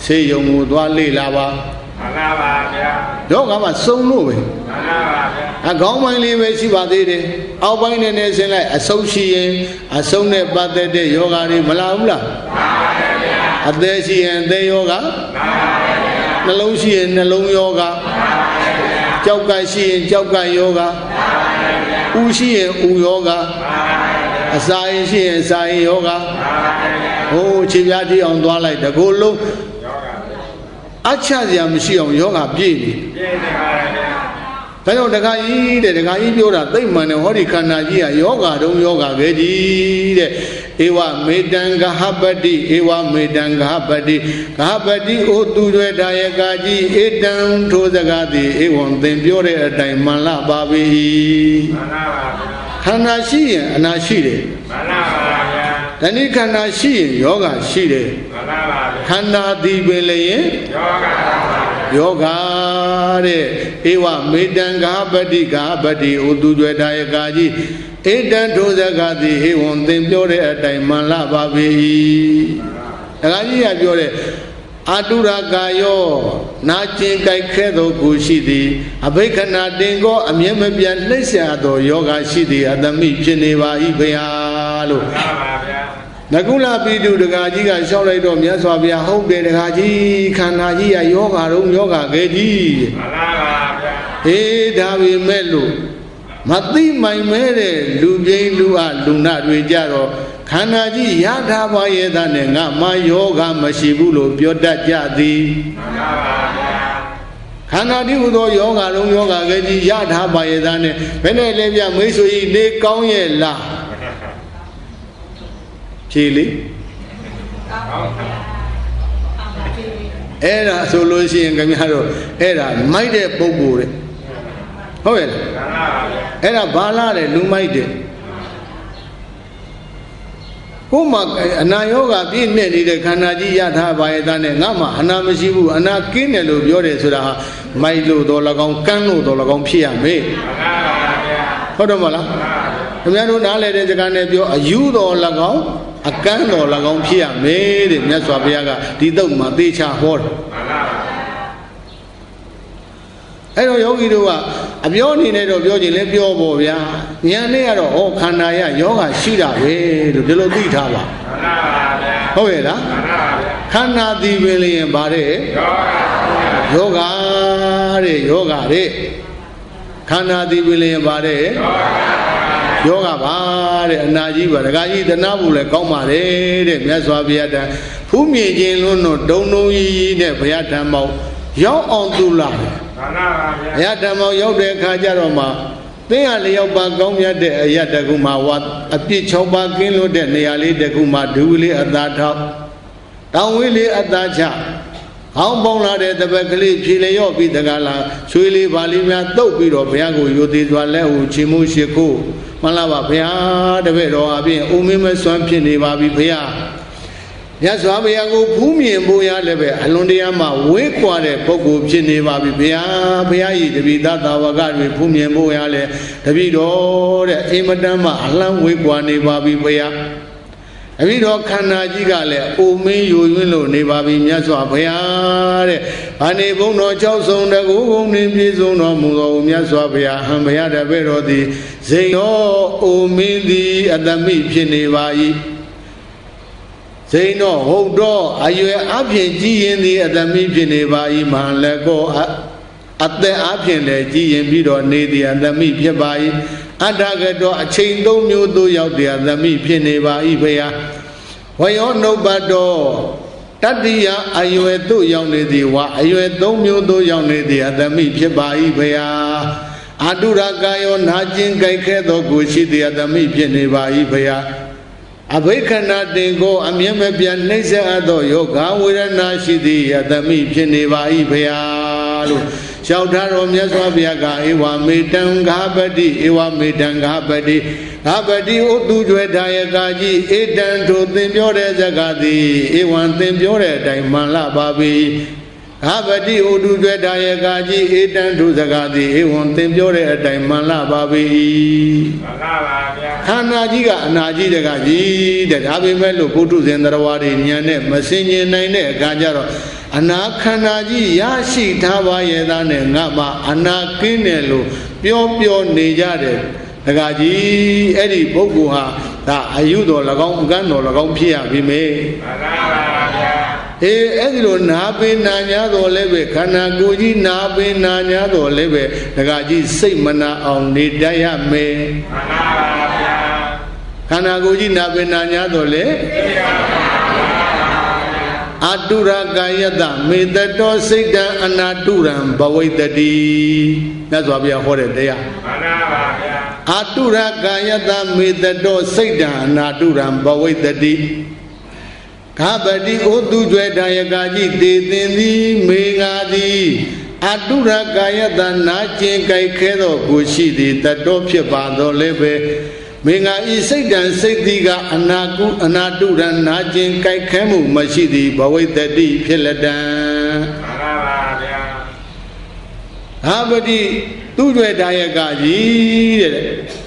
ဆေးရုံကိုသွားလေ့လာပါမှမှန်လားပါဗျာယောဂမှာစုံလို့ပဲမှန်လားပါဗျာအကောင်းပိုင်းလေးပဲရှိပါသေးတယ်အောက်ပိုင်းနဲ့နဲ့ဆင်းလိုက်အဆုတ်ရှိရင်အဆုတ်နဲ့ပတ်သက်တဲ့ယောဂတွေမလာဘူးလား အသက်ရှိရင်အသက်ယောဂနှလုံးရှိရင်နှလုံးယောဂကြောက်ကပ်ရှိရင်ကြောက်ကပ်ယောဂဥရှိရင်ဥယောဂအစာရင်ရှိရင်အစာရင်ယောဂဟိုးခြေပြားကြည့်အောင်သွားလိုက်တကူလုံးယောဂဗျာအချစရာမရှိအောင်ယောဂပြည့်နေပြည့်နေပါဗျာ ဒါကြောင့်တခါကြီးတဲ့တခါကြီးပြောတာသိမ့်မှန်တယ်ဟောဒီခန္ဓာကြီးကယောဂတုံးယောဂပဲကြီးတဲ့ဧဝမေတံဂဟပတိဧဝမေတံဂဟပတိဂဟပတိဩသူတွေဒါယကာကြီးဧတံထိုစကားသည်ဧဝံသင်ပြောတဲ့အတိုင်းမှန်လားပါပြီမှန်လားပါဗျာခန္ဓာရှိရင်အနာရှိတယ်မှန်လားပါဗျာတဏိခန္ဓာရှိရင်ယောဂရှိတယ်မှန်လားပါဗျာခန္ဓာသည်ပင်လျင်ယောဂပါဗျာယောဂ တဲ့ဧဝမေတံဂါပတိဂါပတိဥသူကျွေတာယကာကြီးဧတံထိုဇဂတိဧဝံသင်ပြောတဲ့အတိုင်းမှန်လားပါပြီတခါကြီးကပြောတဲ့အာတုရကာယောနာကျင်ကြိုက်ခဲသောကိုရှိသည်အဘိက္ခဏတင်ကောအမြဲမပြတ်နှိမ့်ရှာသောယောဂရှိသည်အတမိဖြစ်နေပါ၏ဗျာလို့မှ န်လားပါဗျာနကုလပိတုတကာကြီးကလျှောက်လိုက်တော့မြတ်စွာဘုရားဟုတ်တယ်တကာကြီးခန္ဓာကြီးကယောဂါတော့ယောဂါခဲကြီးမှန်လားပါဗျာဟေးဒါပေမဲ့လို့မသိမိုင်မဲတဲ့လူပြိန်းလူအလူနာတွေကြတော့ခန္ဓာကြီးရထားပါရဲ့သားနဲ့ငါမယောဂမရှိဘူးလို့ပြောတတ်ကြသည်မှန်လားပါဗျာခန္ဓာတိဟူသောယောဂါလုံးယောဂါခဲကြီးရထားပါရဲ့သားနဲ့ဘယ်နဲ့လဲပြမိတ်ဆွေကြီးနေကောင်းရဲ့လား ဖြေလေကောင်းတယ်အဲ့ဒါဆိုလို့ရှိရင်ခင်ဗျားတို့အဲ့ဒါမိုက်တဲ့ပုံကိုယ်တဲ့ဟုတ်ရဲ့လားမှန်လားပါဗျာအဲ့ဒါဘာလားတဲ့လူမိုက်တဲ့ကိုယ်မှာအနာယောဂပြည့်နေနေတဲ့ခန္ဓာကြီးရထားပါရဲ့သားနဲ့ငါမှအနာမရှိဘူးအနာကင်းတယ်လို့ပြောတယ်ဆိုတာဟာမိုက်လို့တော့၎င်းကန်းလို့တော့၎င်းဖြစ်ရမေးမှန်လားပါဗျာဟုတ်တယ်မလားခင်ဗျားတို့နားလည်တဲ့စကားနဲ့ပြောအယူတော်၎င်း အကန်းတော်၎င်းဖြစ်ရမေးတဲ့မြတ်စွာဘုရားကဒီတော့မှသေချာဟောတယ်မှန်လားပါအဲ့တော့ယောဂီတို့ကအပြောအနေနဲ့တော့ပြောခြင်းလဲပြောပေါ့ဗျာဉာဏ်နဲ့ကတော့ဩခန္ဓာရယောဂရှိတာပဲလို့ဒီလိုသိထားပါမှန်လားပါဗျာဟုတ်ရဲ့လားမှန်လားပါဗျာခန္ဓာတည်ပင်လျင်ဗါတဲ့ယောဂပါဗျာယောဂတဲ့ယောဂတဲ့ခန္ဓာတည်ပင်လျင်ဗါတဲ့ယောဂ ပါတဲ့အနာကြီးပါဒကာကြီးတနာဘူးလဲကောင်းပါတယ်တဲ့မြတ်စွာဘုရားတန်ဖူးမြင်ခြင်းလုံးတော့ဒုံဒုံကြီးကြီးနဲ့ဘုရားဓမ္မောက်ရောက်အောင်သူလာတယ်မှန်လားပါဗျာအရဓမ္မောရောက်တဲ့အခါကျတော့မှသင်ဟာလျောက်ပါကောင်းမြတ်တဲ့အရတကုမှာဝါအပြစ်6ပါးကင်းလွတ်တဲ့နေရာလေးတကုမှာဒူလေးအသာထောက်တောင်ဝေးလေးအသာချ ဟောင်းပေါင်းလာတဲ့တပတ်ကလေးဖြေလျော့ပြီးတကလားဆွေးလေးပါလေးများတုတ်ပြီးတော့ဘုရားကိုယိုသေးစွာလက်ဟူချီမှုရှိခိုးမှန်လားပါဘုရားတပည့်တော်အပြင်အုံမင်းမစွမ်းဖြစ်နေပါပြီဘုရားမြတ်စွာဘုရားကိုဖူးမြင်ဖို့ရလည်းပဲအလွန်တရာမှဝေးကွာတဲ့ပုဂ္ဂိုလ်ဖြစ်နေပါပြီဘုရားဘုရားဤတပိသသာဝကတွေဖူးမြင်ဖို့ရလည်းတပိတော်တဲ့အိမ်မတန်းမှအလန်းဝေးကွာနေပါပြီဘုရား တပိတော်ခန္ဓာကြီးကလည်းအိုမင်းယိုယွင်းလို့နေပါပြီမြတ်စွာဘုရားတဲ့ဘာနေဘုံတော်၆ဆုံးတကူကုန်နေပြည့်စုံတော်မူသောမြတ်စွာဘုရားဟံဘုရားတပည့်တော်သည်ဇိန်ရောအိုမင်းသည်အတ္တမိဖြစ်နေပါ၏ဇိန်တော်ဟုတ်တော့အရွယ်အပြင်ကြီးရင်သည်အတ္တမိဖြစ်နေပါ၏မဟာလည်းကောအအသက်အပြင်လည်းကြီးရင်ပြီးတော့နေသည်အတ္တမိဖြစ်ပါ၏ အတ္တကတော်အချိန်သုံးမျိုးသို့ရောက်တဲ့အတ္တမိဖြစ်နေပါ၏ဖေယဝယောနှုတ်ပတ်တော်တတ္တိယအရွယ်သို့ရောက်နေသည်ဝါအရွယ်သုံးမျိုးသို့ရောက်နေသည်အတ္တမိဖြစ်ပါ၏ဖေယအာတုရကာယောနာကျင်ကြိုက်ခဲသောကိုရှိသည်အတ္တမိဖြစ်နေပါ၏ဖေယအဘိက္ခဏတင်ကိုအမြဲမပြတ်နှိမ့်ဆက်အပ်သောယောဂဝေဒနာရှိသည်ယတမိဖြစ်နေပါ၏ဖရာလို့ လျှောက်ထားတော်မြတ်စွာဘုရားကဧဝမေတံဃာပတိဧဝမေတံဃာပတိဃာပတိဥတုကျွေထာယကာကြီးဧတံထိုသင်ပြောတဲ့ဇကာသည်ဧဝံသင်ပြောတဲ့အတိုင်းမှန်လာပါပြီ အာပတိဩတုကျွဲတာယကာကြီးဧတံဒုစကာတိဧဝံသင်ပြောတဲ့အတိုင်းမှန်လာပါပေ၏မှန်ပါပါဗျာခန္ဓာကြီးကအနာကြီးတကကြီးတဲ့ဒါပေမဲ့လို့ပုထုဇဉ်သရဝါတွေညံနဲ့မစင်ကျင်နိုင်တဲ့အခါကျတော့အနာခန္ဓာကြီးရရှိထားပါရဲ့သားနဲ့ငါမှအနာကင်းတယ်လို့ပြောပြောနေကြတယ်တကကြီးအဲ့ဒီပုဂ္ဂိုလ်ဟာဒါအယုတော်၎င်းအကန်းတော်၎င်းဖြစ်ရပြီမေမှန်ပါပါဗျာ အေးအဲ့ဒီလိုနာပင်နာညာတော်လည်းပဲခန္ဓာကိုယ်ကြီးနာပင်နာညာတော်လည်းပဲတကကြီးစိတ်မနာအောင်နေတတ်ရမယ်မှန်ပါပါဗျာခန္ဓာကိုယ်ကြီးနာပင်နာညာတော်လေအတုရကာယတမေတ္တောစိတ်တံအနာတုရံဘဝိတ္တိမြတ်စွာဘုရားဟောတဲ့တရားမှန်ပါပါဗျာအတုရကာယတမေတ္တောစိတ်တံအနာတုရံဘဝိတ္တိ ခပတိဩသူကျွဲတာယကာကြီးတေသင်သည်မေငါသည်အတုရကာယတနာကျင်ကြိုက်ခဲသောကိုရှိသည်တတောဖြစ်ပါတော်လည်းပဲမင်္ဂာဤစိတ်တံစိတ်တိကအနာကုအနာတုရနာကျင်ကြိုက်ခဲမှုမရှိသည်ဘဝိတ္တိဖြစ်လက်တံမှန်ပါပါဗျာဟာပတိသူ့ကျွဲတာယကကြီးတဲ့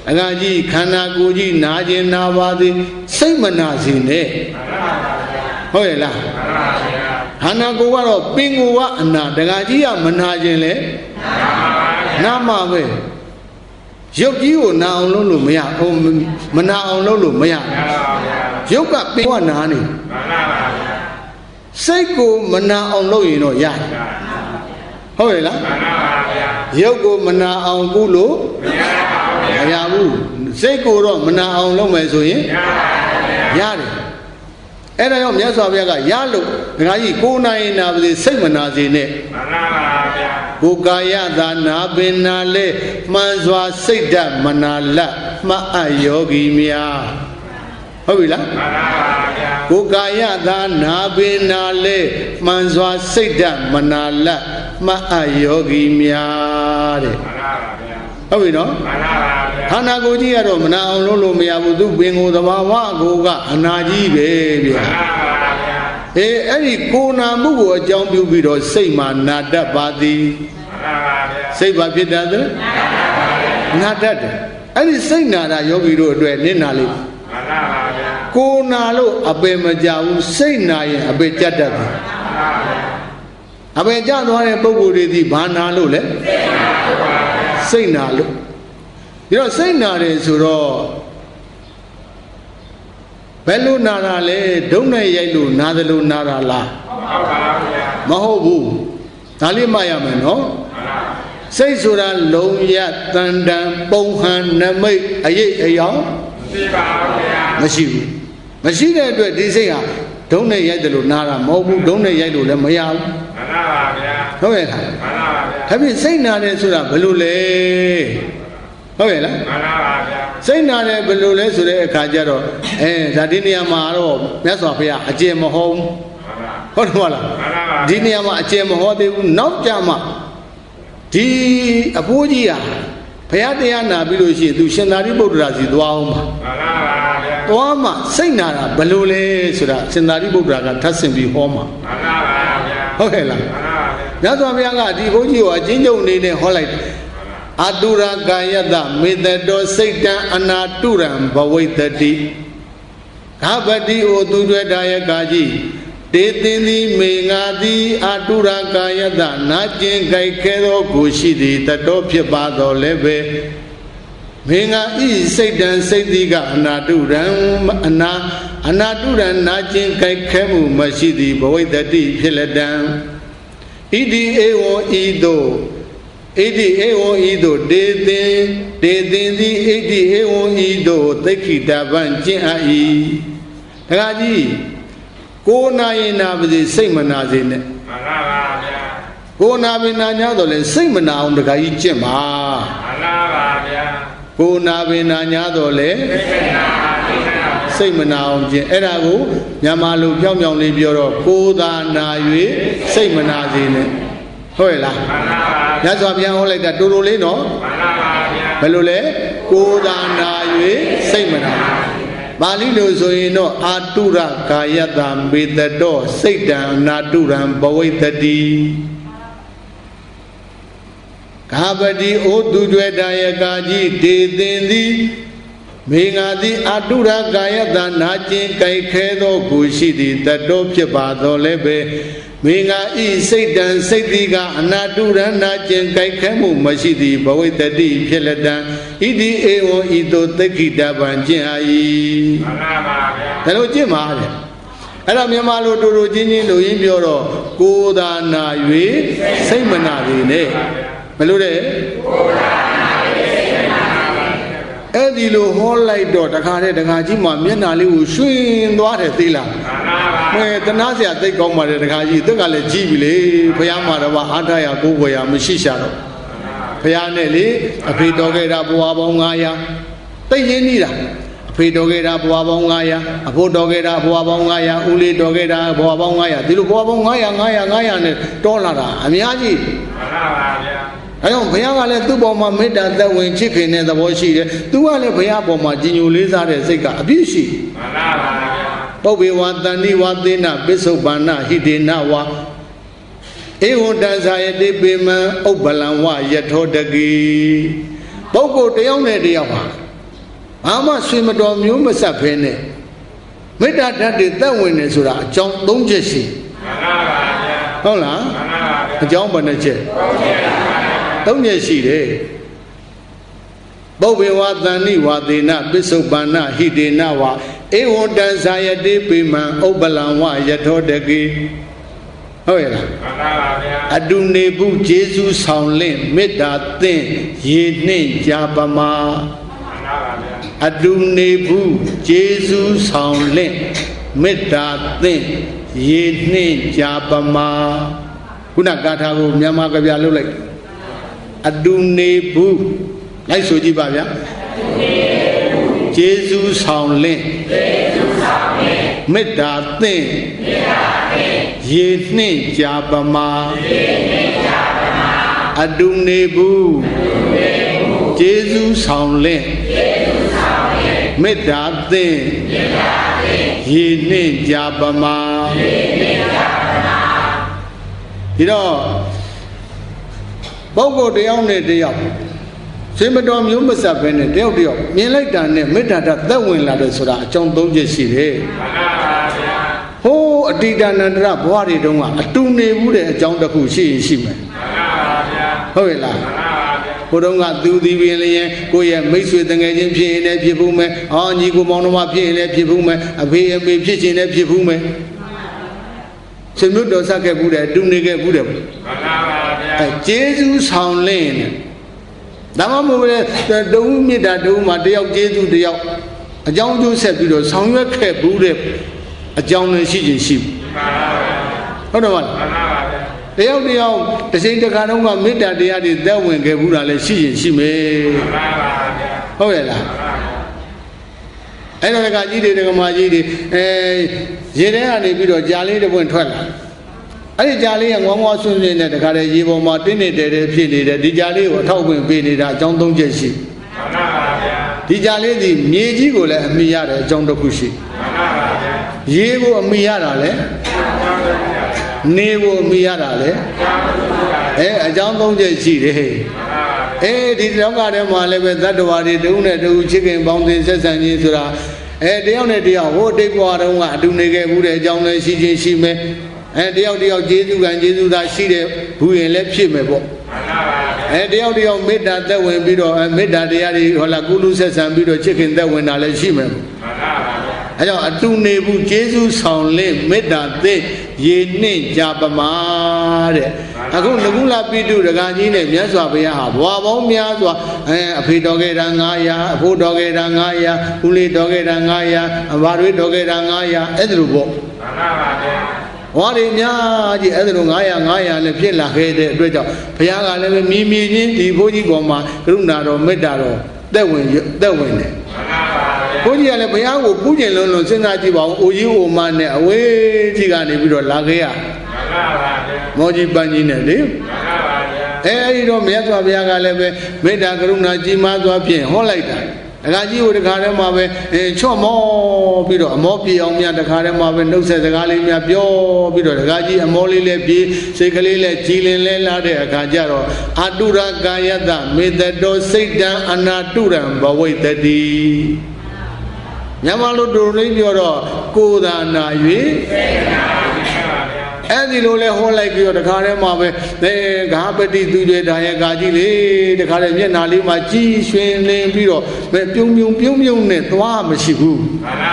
အကကြီးခန္ဓာကိုယ်ကြီးနာကျင်နာပါသည်စိတ်မနာစေနဲ့မှန်ပါပါဗျာ ဟုတ်ရဲ့လားမှန်ပါဗျာခန္ဓာကိုယ်ကတော့ပင်ကိုယ်ကအနာတကကြီးကမနာခြင်းလေနာမှာပဲရုပ်ကြီးကိုနာအောင်လုပ်လို့မရဘူးမနာအောင်လုပ်လို့မရမှန်ပါဗျာရုပ်ကပင်ကနာနေမှန်ပါပါဗျာစိတ်ကိုမနာအောင်လုပ်ရင်တော့ရတယ်ဟုတ်ရဲ့လားမှန်ပါပါဗျာရုပ်ကိုမနာအောင်ကုလို့မရပါဘူးဗျာမရဘူးစိတ်ကိုတော့မနာအောင်လုပ်မယ်ဆိုရင်ရပါဗျာရတယ် အဲ့ဒါကြောင့်မြတ်စွာဘုရားကရလို့ဒကာကြီးကိုယ်နိုင်နာပါစေစိတ်မနာစေနဲ့မှန်ပါပါဗျာကိုယ်ကာယသာနာပင်နာလေမှန်စွာစိတ်ဓာတ်မနာလတ်မှတ်အပ်ယောဂီများဟုတ်ပြီလားမှန်ပါပါဗျာကိုယ်ကာယသာနာပင်နာလေမှန်စွာစိတ်ဓာတ်မနာလတ်မှတ်အပ်ယောဂီများတဲ့မှန်ပါပါဗျာ ဟုတ်ပြီနော်မှန်ပါပါဗျာခန္ဓာကိုယ်ကြီးကတော့မနာအောင်လုပ်လို့မရဘူးသူပင်ကိုယ်သဘာဝကိုယ်ကအနာကြီးပဲဗျာမှန်ပါပါဗျာအေးအဲ့ဒီကိုယ်နာမှုကိုအကြောင်းပြုပြီးတော့စိတ်မှာနာတတ်ပါသည်မှန်ပါပါဗျာစိတ်ဘာဖြစ်တတ်သလဲနာတတ်တယ်အဲ့ဒီစိတ်နာတာယောဂီတို့အတွက်နင့်နာလိမ့်မယ်မှန်ပါပါဗျာကိုယ်နာလို့အပယ်မကြဘူးစိတ်နာရင်အပယ်ကြတတ်တယ်အပယ်ကြသွားတဲ့ပုံကိုယ်တွေဒီဘာနာလို့လဲစိတ်နာ လို့ဒီတော့စိတ်နာတယ်ဆိုတော့ဘယ်လိုနာတာလဲဒုံနဲ့ရိုက်လို့နာတယ်လို့နာတာလားဟုတ်ပါဗျာမဟုတ်ဘူးဒါလေးမှတ်ရမယ်နော်စိတ်ဆိုတာလုံရတန်တန်ပုံဟန်နမိတ်အရေးအယောင်သိပါဗျာမရှိဘူးမရှိတဲ့အတွက်ဒီစိတ်ဟာဒုံနဲ့ရိုက်တယ်လို့နာတာမဟုတ်ဘူးဒုံနဲ့ရိုက်လို့လည်းမရဘူး မှန်ပါပါဗျာဟုတ်ရဲ့လားမှန်ပါပါဗျာဒါဖြင့်စိတ်နာတယ်ဆိုတာဘယ်လိုလဲဟုတ်ရဲ့လားမှန်ပါပါဗျာစိတ်နာတယ်ဘယ်လိုလဲဆိုတဲ့အခါကျတော့အဲဒါဒီနေရာမှာတော့မြတ်စွာဘုရားအကျင့်မဟုတ်ဘူးမှန်ပါဟုတ်တယ်မဟုတ်လားမှန်ပါပါဒီနေရာမှာအကျင့်မဟောသေးဘူးနောက်ကြမှာဒီအဖိုးကြီးဟာဘုရားတရားနာပြီးလို့ရှိရင်သူရှင်သာရိပုတ္တရာစီသွားအောင်ပါမှန်ပါပါဗျာသွားမှစိတ်နာတာဘယ်လိုလဲဆိုတာရှင်သာရိပုတ္တရာကထပ်ဆင့်ပြီးဟောမှာမှန်ပါပါဗျာ ဟုတ်ကဲ့လားမှန်ပါပါဗျာမြတ်စွာဘုရားကဒီဘုန်းကြီးကိုအချင်းချုပ်အနေနဲ့ဟောလိုက်တယ်အတုရကာယတမေတ္တောစိတ်တံအနာတုရံဘဝိတ္တိဃပတိဩသူတွေတာယကာကြီးတေသင်သည်မေငါသည်အတုရကာယတနာကျင်ကြိုက်ခဲသောကိုရှိသည်တတော်ဖြစ်ပါတော်လည်းပဲ မေငါဤစိတ်တံစိတ်တိကအနာတုရံအနာအနာတုရံနာကျင်ကြိုက်ခဲမှုမရှိသည်ဘဝိတ္တိဖြစ်လက်တံဣတိဧဝံဤသို့ဣတိဧဝံဤသို့ဒေသင်ဒေသင်သည်ဣတိဧဝံဤသို့သိက္ခိတပံကျင့်အပ်၏တခါကြီးကိုယ်နာရင်နာပါစေစိတ်မနာစေနဲ့မှန်ပါပါဗျာကိုယ်နာပင်နာ냐တော့လဲစိတ်မနာအောင်တခါကြီးကျင့်ပါမှန်ပါပါဗျာ ကိုယ်နာပင်နာ냐တော့လဲသိက္ခာသိက္ခာစိတ်မနာအောင်ကျင့်အဲ့ဒါကိုမြန်မာလူပြောင်းပြောင်းလေးပြောတော့ကိုယ်သာနာ၍စိတ်မနာစေနဲ့ဟုတ်ရဲ့လားမှန်ပါပါမြတ်စွာဘုရားဟောလိုက်တာတူတူလေးနော်မှန်ပါပါဗျာဘယ်လိုလဲကိုယ်သာနာ၍စိတ်မနာပါဠိလိုဆိုရင်တော့အာတုရကာယတံမေတ္တောစိတ်တံအနာတုရံဘဝိတ္တိ ကာပတိဩသူကျွဲတယကာကြီးဒေသင်သည်မေငါသည်အာတုရကာယတနာကျင်ကြိုက်ခဲသောကိုရှိသည်တတောဖြစ်ပါတော်လည်းပဲမေငါဤစိတ်တံစိတ်တိကအနာတုရနာကျင်ကြိုက်ခဲမှုမရှိသည်ဘဝိတ္တိဖြစ်လက်တံဣတိဧဝံဤသို့တက္ခိတဗံကျင့်အာ၏မှန်လားပါဗျာဒါလို့ကျင့်ပါတဲ့အဲ့တော့မြန်မာလိုတူတူချင်းချင်းလိုရင်းပြောတော့ကိုယ်သာနာ၍စိတ်မနာပေနဲ့ ဘယ်လိုလဲအဲ့ဒီလိုဟောလိုက်တော့တခါတည်းတခါကြီးမှမျက်နာလေးကိုရွှင်သွားတယ်သိလားမှန်လားပါမဲတနာစရာသိတ်ကောင်းပါတယ်တခါကြီးတက်ကလည်းကြီးပြီလေဘုရားမှာတော့အားထားရကိုယ်ွယ်ရမရှိရှာတော့ဘုရားနဲ့လေအဖေတော်ခဲ့တာဘဝပေါင်း900သိရင်းနေတာအဖေတော်ခဲ့တာဘဝပေါင်း900အဖိုးတော်ခဲ့တာဘဝပေါင်း900ဦးလေးတော်ခဲ့တာဘဝပေါင်း900ဒီလိုဘဝပေါင်း900 900 900နဲ့တောလာတာအများကြီးမှန်လားပါဗျာ အဲကြောင့်ဘုရားကလည်းသူ့ပေါ်မှာမေတ္တာသက်ဝင်ချစ်ခင်တဲ့သဘောရှိတယ်သူကလည်းဘုရားပေါ်မှာကြည်ညိုလေးစားတဲ့စိတ်ကအပြည့်ရှိတယ်မှန်လားပါဗျာပုပ္ပေဝတန္တိဝသေနပစ္စုပ္ပန္နဟိတေနဝဧဝံတဇာယတိပေမံဥပ္ပလံဝယထောတကိပုဂ္ဂိုလ်တယောက်နဲ့တယောက်ဟာဘာမှဆွေမတော်မျိုးမဆက်ဖဲနဲ့မေတ္တာဓာတ်တွေသက်ဝင်နေဆိုတာအကြောင်း၃ချက်ရှိမှန်လားပါဗျာဟုတ်လားမှန်လားပါဗျာအကြောင်းဘယ်နှချက်၃ချက် ရှိတယ်ပုပ္ပေဝတန္တိဝသေနပစ္စုပ္ပန္နဟိတေနဝဧဝံတဇာယတိပေမံဥပ္ပလံဝယထောတကိဟုတ်ရဲ့လားမှန်လားပါဗျာအတုနေဘူးဂျေစုဆောင်လင့်မေတ္တာသင်ရေနှင့်ကြာပမာမှန်လားပါဗျာအတုနေဘူးဂျေစုဆောင်လင့်မေတ္တာသင်ရေနှင့်ကြာပမာခုနဂါထာကိုမြန်မာကဗျာလုပ်လိုက် အတုနေဘူးလိုက်ဆိုကြည့်ပါဗျာဂျေစုဆောင်လင့်မေတ္တာသင်ရေနှင့်ကြာပမာအတုနေဘူးကျေးဇူးဆောင်လင့်မေတ္တာသင်ရေနှင့်ကြာပမာဒီတော့ ပုဂ္ဂိုလ်တယောက်နဲ့တယောက်စေမတော်မျိုးမဆက်ဘဲနဲ့တယောက်တယောက်မြင်လိုက်တာနဲ့မေတ္တာဓာတ်သက်ဝင်လာတယ်ဆိုတာအကြောင်း၃ချက်ရှိတယ်မှန်လားပါဗျာဟိုးအတိတနန္တရဘဝတွေတုန်းကအတူနေဘူးတဲ့အကြောင်းတစ်ခုရှိရင်ရှိမယ်မှန်လားပါဗျာဟုတ်ရဲ့လားမှန်လားပါဗျာဟိုတုန်းကသူဒီပင်လျင်ကိုယ့်ရဲ့မိတ်ဆွေတငယ်ချင်းဖြစ်ရင်လည်းဖြစ်ဘူးမယ်။အော်ညီကိုမောင်နှမဖြစ်ရင်လည်းဖြစ်ဘူးမယ်။အဖေအမေဖြစ်ခြင်းလည်းဖြစ်ဘူးမယ်။ဆွေမျိုးတော်ဆက်ခဲ့ဘူးတယ်အတူနေခဲ့ဘူးတယ်မှန်လားပါဗျာအဲ ကျေးဇူးဆောင်လင်းတယ်ဒါမှမဟုတ်လေတဝူးမြစ်တာတဝူးမှာတယောက်ကျေးဇူးတယောက်အကြောင်းကျိုးဆက်ပြီးတော့ဆောင်ရွက်ခဲ့ဘူးတဲ့အကြောင်းလည်းရှိခြင်းရှိဘူးမှန်လားဗျာဟုတ်တယ်မလားမှန်လားပါဗျာတယောက်တယောက်တစ်ချိန်တစ်ခါတုန်းကမေတ္တာတရားတွေသက်ဝင်ခဲ့ဘူးတာလည်းရှိရင်ရှိမယ်မှန်လားပါဗျာဟုတ်ရဲ့လားမှန်လားဗျာအဲ့တော့ကကြီးတွေတကမာကြီးတွေအဲရေထဲကနေပြီးတော့ကြာလေးတစ်ပွင့်ထွက်လာ အဲ့ဒီကြာလေးကငွားငွားဆွန့်ဆွန့်နဲ့တခါတည်းရေပေါ်မှာတင်းနေတယ်တယ်ဖြစ်နေတယ်ဒီကြာလေးကိုအထောက်ပံ့ပေးနေတာအကြောင်း၃ချက်ရှိမှန်လားပါဗျာဒီကြာလေးဒီမြေကြီးကိုလည်းအမိရတဲ့အကြောင်းတစ်ခုရှိမှန်လားပါဗျာရေကိုအမိရတာလည်းကျောင်းတော်ကြီးပါဗျာနေကိုအမိရတာလည်းကျောင်းတော်ကြီးပါဗျာအဲအကြောင်း၃ချက်ရှိတယ်မှန်လားပါဗျာအဲဒီလောကထဲမှာလည်းပဲသတ္တဝါတွေတုံးနဲ့တူချစ်ခင်ပေါင်းသင်ဆက်ဆံခြင်းဆိုတာအဲတယောက်နဲ့တယောက်ဟိုတိတ်ဘွားတုန်းကအတူနေခဲ့ဘူးတဲ့အကြောင်းလည်းရှိချင်းရှိမယ် အဲတယောက်တယောက်ကျေးဇူးကံကျေးဇူးသားရှိတဲ့ဘူးရင်လည်းဖြစ်မယ်ပေါ့မှန်လားပါဗျာအဲတယောက်တယောက်မေတ္တာသက်ဝင်ပြီးတော့အဲမေတ္တာတရားတွေဟောလာကုလူဆက်ဆံပြီးတော့ချစ်ခင်သက်ဝင်တာလည်းရှိမယ်ပေါ့မှန်လားပါဗျာအဲကြောင့်အတူနေဘူးကျေးဇူးဆောင်လင့်မေတ္တာသစ်ရေနှင့်ကြပမာတဲ့အခုငကုလပိတုဒကာကြီးနဲ့မြတ်စွာဘုရားဟာဘဝပေါင်းများစွာအဲအဖေတော်ခဲ့တာ900အဖိုးတော်ခဲ့တာ900ဦးလေးတော်ခဲ့တာ900အဘာတွေတော်ခဲ့တာ900အဲ့ဒါလိုပေါ့မှန်လားပါဗျာဘ ဝတွေအများကြီးအဲ့ဒါလို900 900နဲ့ဖြစ်လာခဲ့တဲ့အတွက်ကြောင့်ဘုရားကလည်းပဲမြည်မြည်ချင်းဒီဘုန်းကြီးပေါ်မှာကရုဏာတော်မေတ္တာတော်သက်ဝင်သက်ဝင်တယ်မှန်လားပါဗျာဘုန်းကြီးကလည်းဘုရားကိုပူးကျင်လုံးလုံးစဉ်းစားကြည့်ပါဦးအိုကြီးအိုမနဲ့အဝေးကြီးကနေပြီးတော့လာခဲ့ရမှန်လားပါဗျာမောကြီးပန်းကြီးနဲ့လေမှန်လားပါဗျာအဲဒီတော့မြတ်စွာဘုရားကလည်းပဲမေတ္တာကရုဏာကြီးမားစွာဖြင့်ဟောလိုက်တာ ဒကာကြီးကိုတခါတည်းမှာပဲအဲချော့မောပြီးတော့အမောပြေအောင်များတခါတည်းမှာပဲနှုတ်ဆက်စကားလေးများပြောပြီးတော့ဒကာကြီးအမောလေးလည်းပြေစိတ်ကလေးလည်းကြည်လင်လဲလာတဲ့အခါကျတော့အတုရကာယတမေတ္တောစိတ်တံအနာတုရံဘဝိတ္တိမြန်မာလိုတူလေးပြောတော့ကိုယ်သာနာ၍ အဲ့ဒီလိုလဲဟောလိုက်ပြီးတော့တခါတည်းမှာပဲအဲဂါပတိသူတွေဒါရဲ့ကာကြီးလေတခါတည်းမျက်နာလေးမှာကြီးရွှင်လင်းပြီးတော့ပဲပြုံပြုံပြုံပြုံနဲ့သွားမရှိဘူးမှန်ပါ